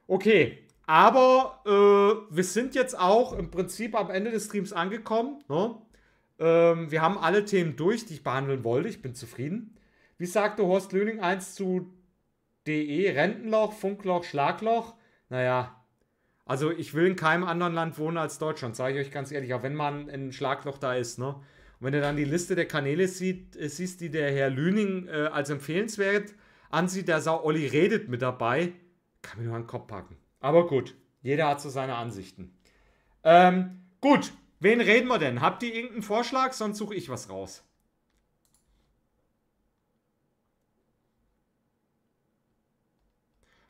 Okay, aber äh, wir sind jetzt auch im Prinzip am Ende des Streams angekommen. Ne? Ähm, wir haben alle Themen durch, die ich behandeln wollte. Ich bin zufrieden. Wie sagte Horst Löning 1 zu DE? Rentenloch, Funkloch, Schlagloch? Naja, also ich will in keinem anderen Land wohnen als Deutschland, sage ich euch ganz ehrlich, auch wenn man ein Schlagloch da ist. Ne? Und wenn du dann die Liste der Kanäle sieht, äh, siehst, die der Herr Lüning äh, als empfehlenswert ansieht, ist auch Olli Redet mit dabei, kann mir nur den Kopf packen. Aber gut, jeder hat so seine Ansichten. Ähm, gut, wen reden wir denn? Habt ihr irgendeinen Vorschlag? Sonst suche ich was raus.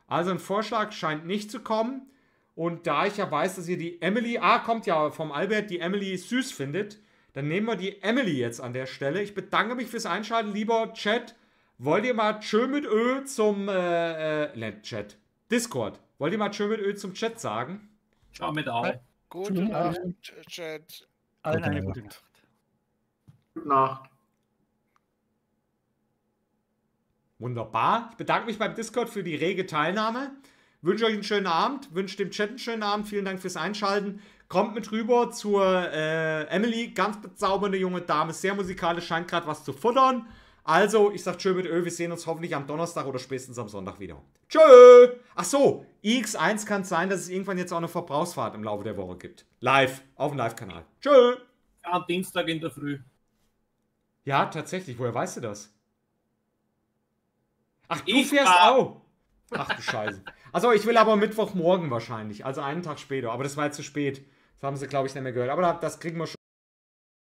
Also ein Vorschlag scheint nicht zu kommen. Und da ich ja weiß, dass ihr die Emily, ah, kommt ja vom Albert, die Emily süß findet, dann nehmen wir die Emily jetzt an der Stelle. Ich bedanke mich fürs Einschalten, lieber Chat. Wollt ihr mal schön mit Ö zum äh, äh, Chat, Discord. Wollt ihr mal schön mit Ö zum Chat sagen? Ciao mit auch. Gute Nacht. Chat. Allen eine gute Nacht. Gute Nacht. Wunderbar. Ich bedanke mich beim Discord für die rege Teilnahme. Wünsche euch einen schönen Abend, wünsche dem Chat einen schönen Abend. Vielen Dank fürs Einschalten. Kommt mit rüber zur äh, Emily, ganz bezaubernde junge Dame, sehr musikalisch, scheint gerade was zu futtern. Also, ich sag tschö mit Ö, wir sehen uns hoffentlich am Donnerstag oder spätestens am Sonntag wieder. Tschö! Ach so, iX1 kann es sein, dass es irgendwann jetzt auch eine Verbrauchsfahrt im Laufe der Woche gibt. Live, auf dem Live-Kanal. Tschö! Am Dienstag in der Früh. Ja, tatsächlich, woher weißt du das? Ach, du Ich fährst auch. Ach du Scheiße. Also ich will aber Mittwochmorgen wahrscheinlich, also einen Tag später. Aber das war jetzt zu spät. Das haben sie, glaube ich, nicht mehr gehört. Aber das kriegen wir schon.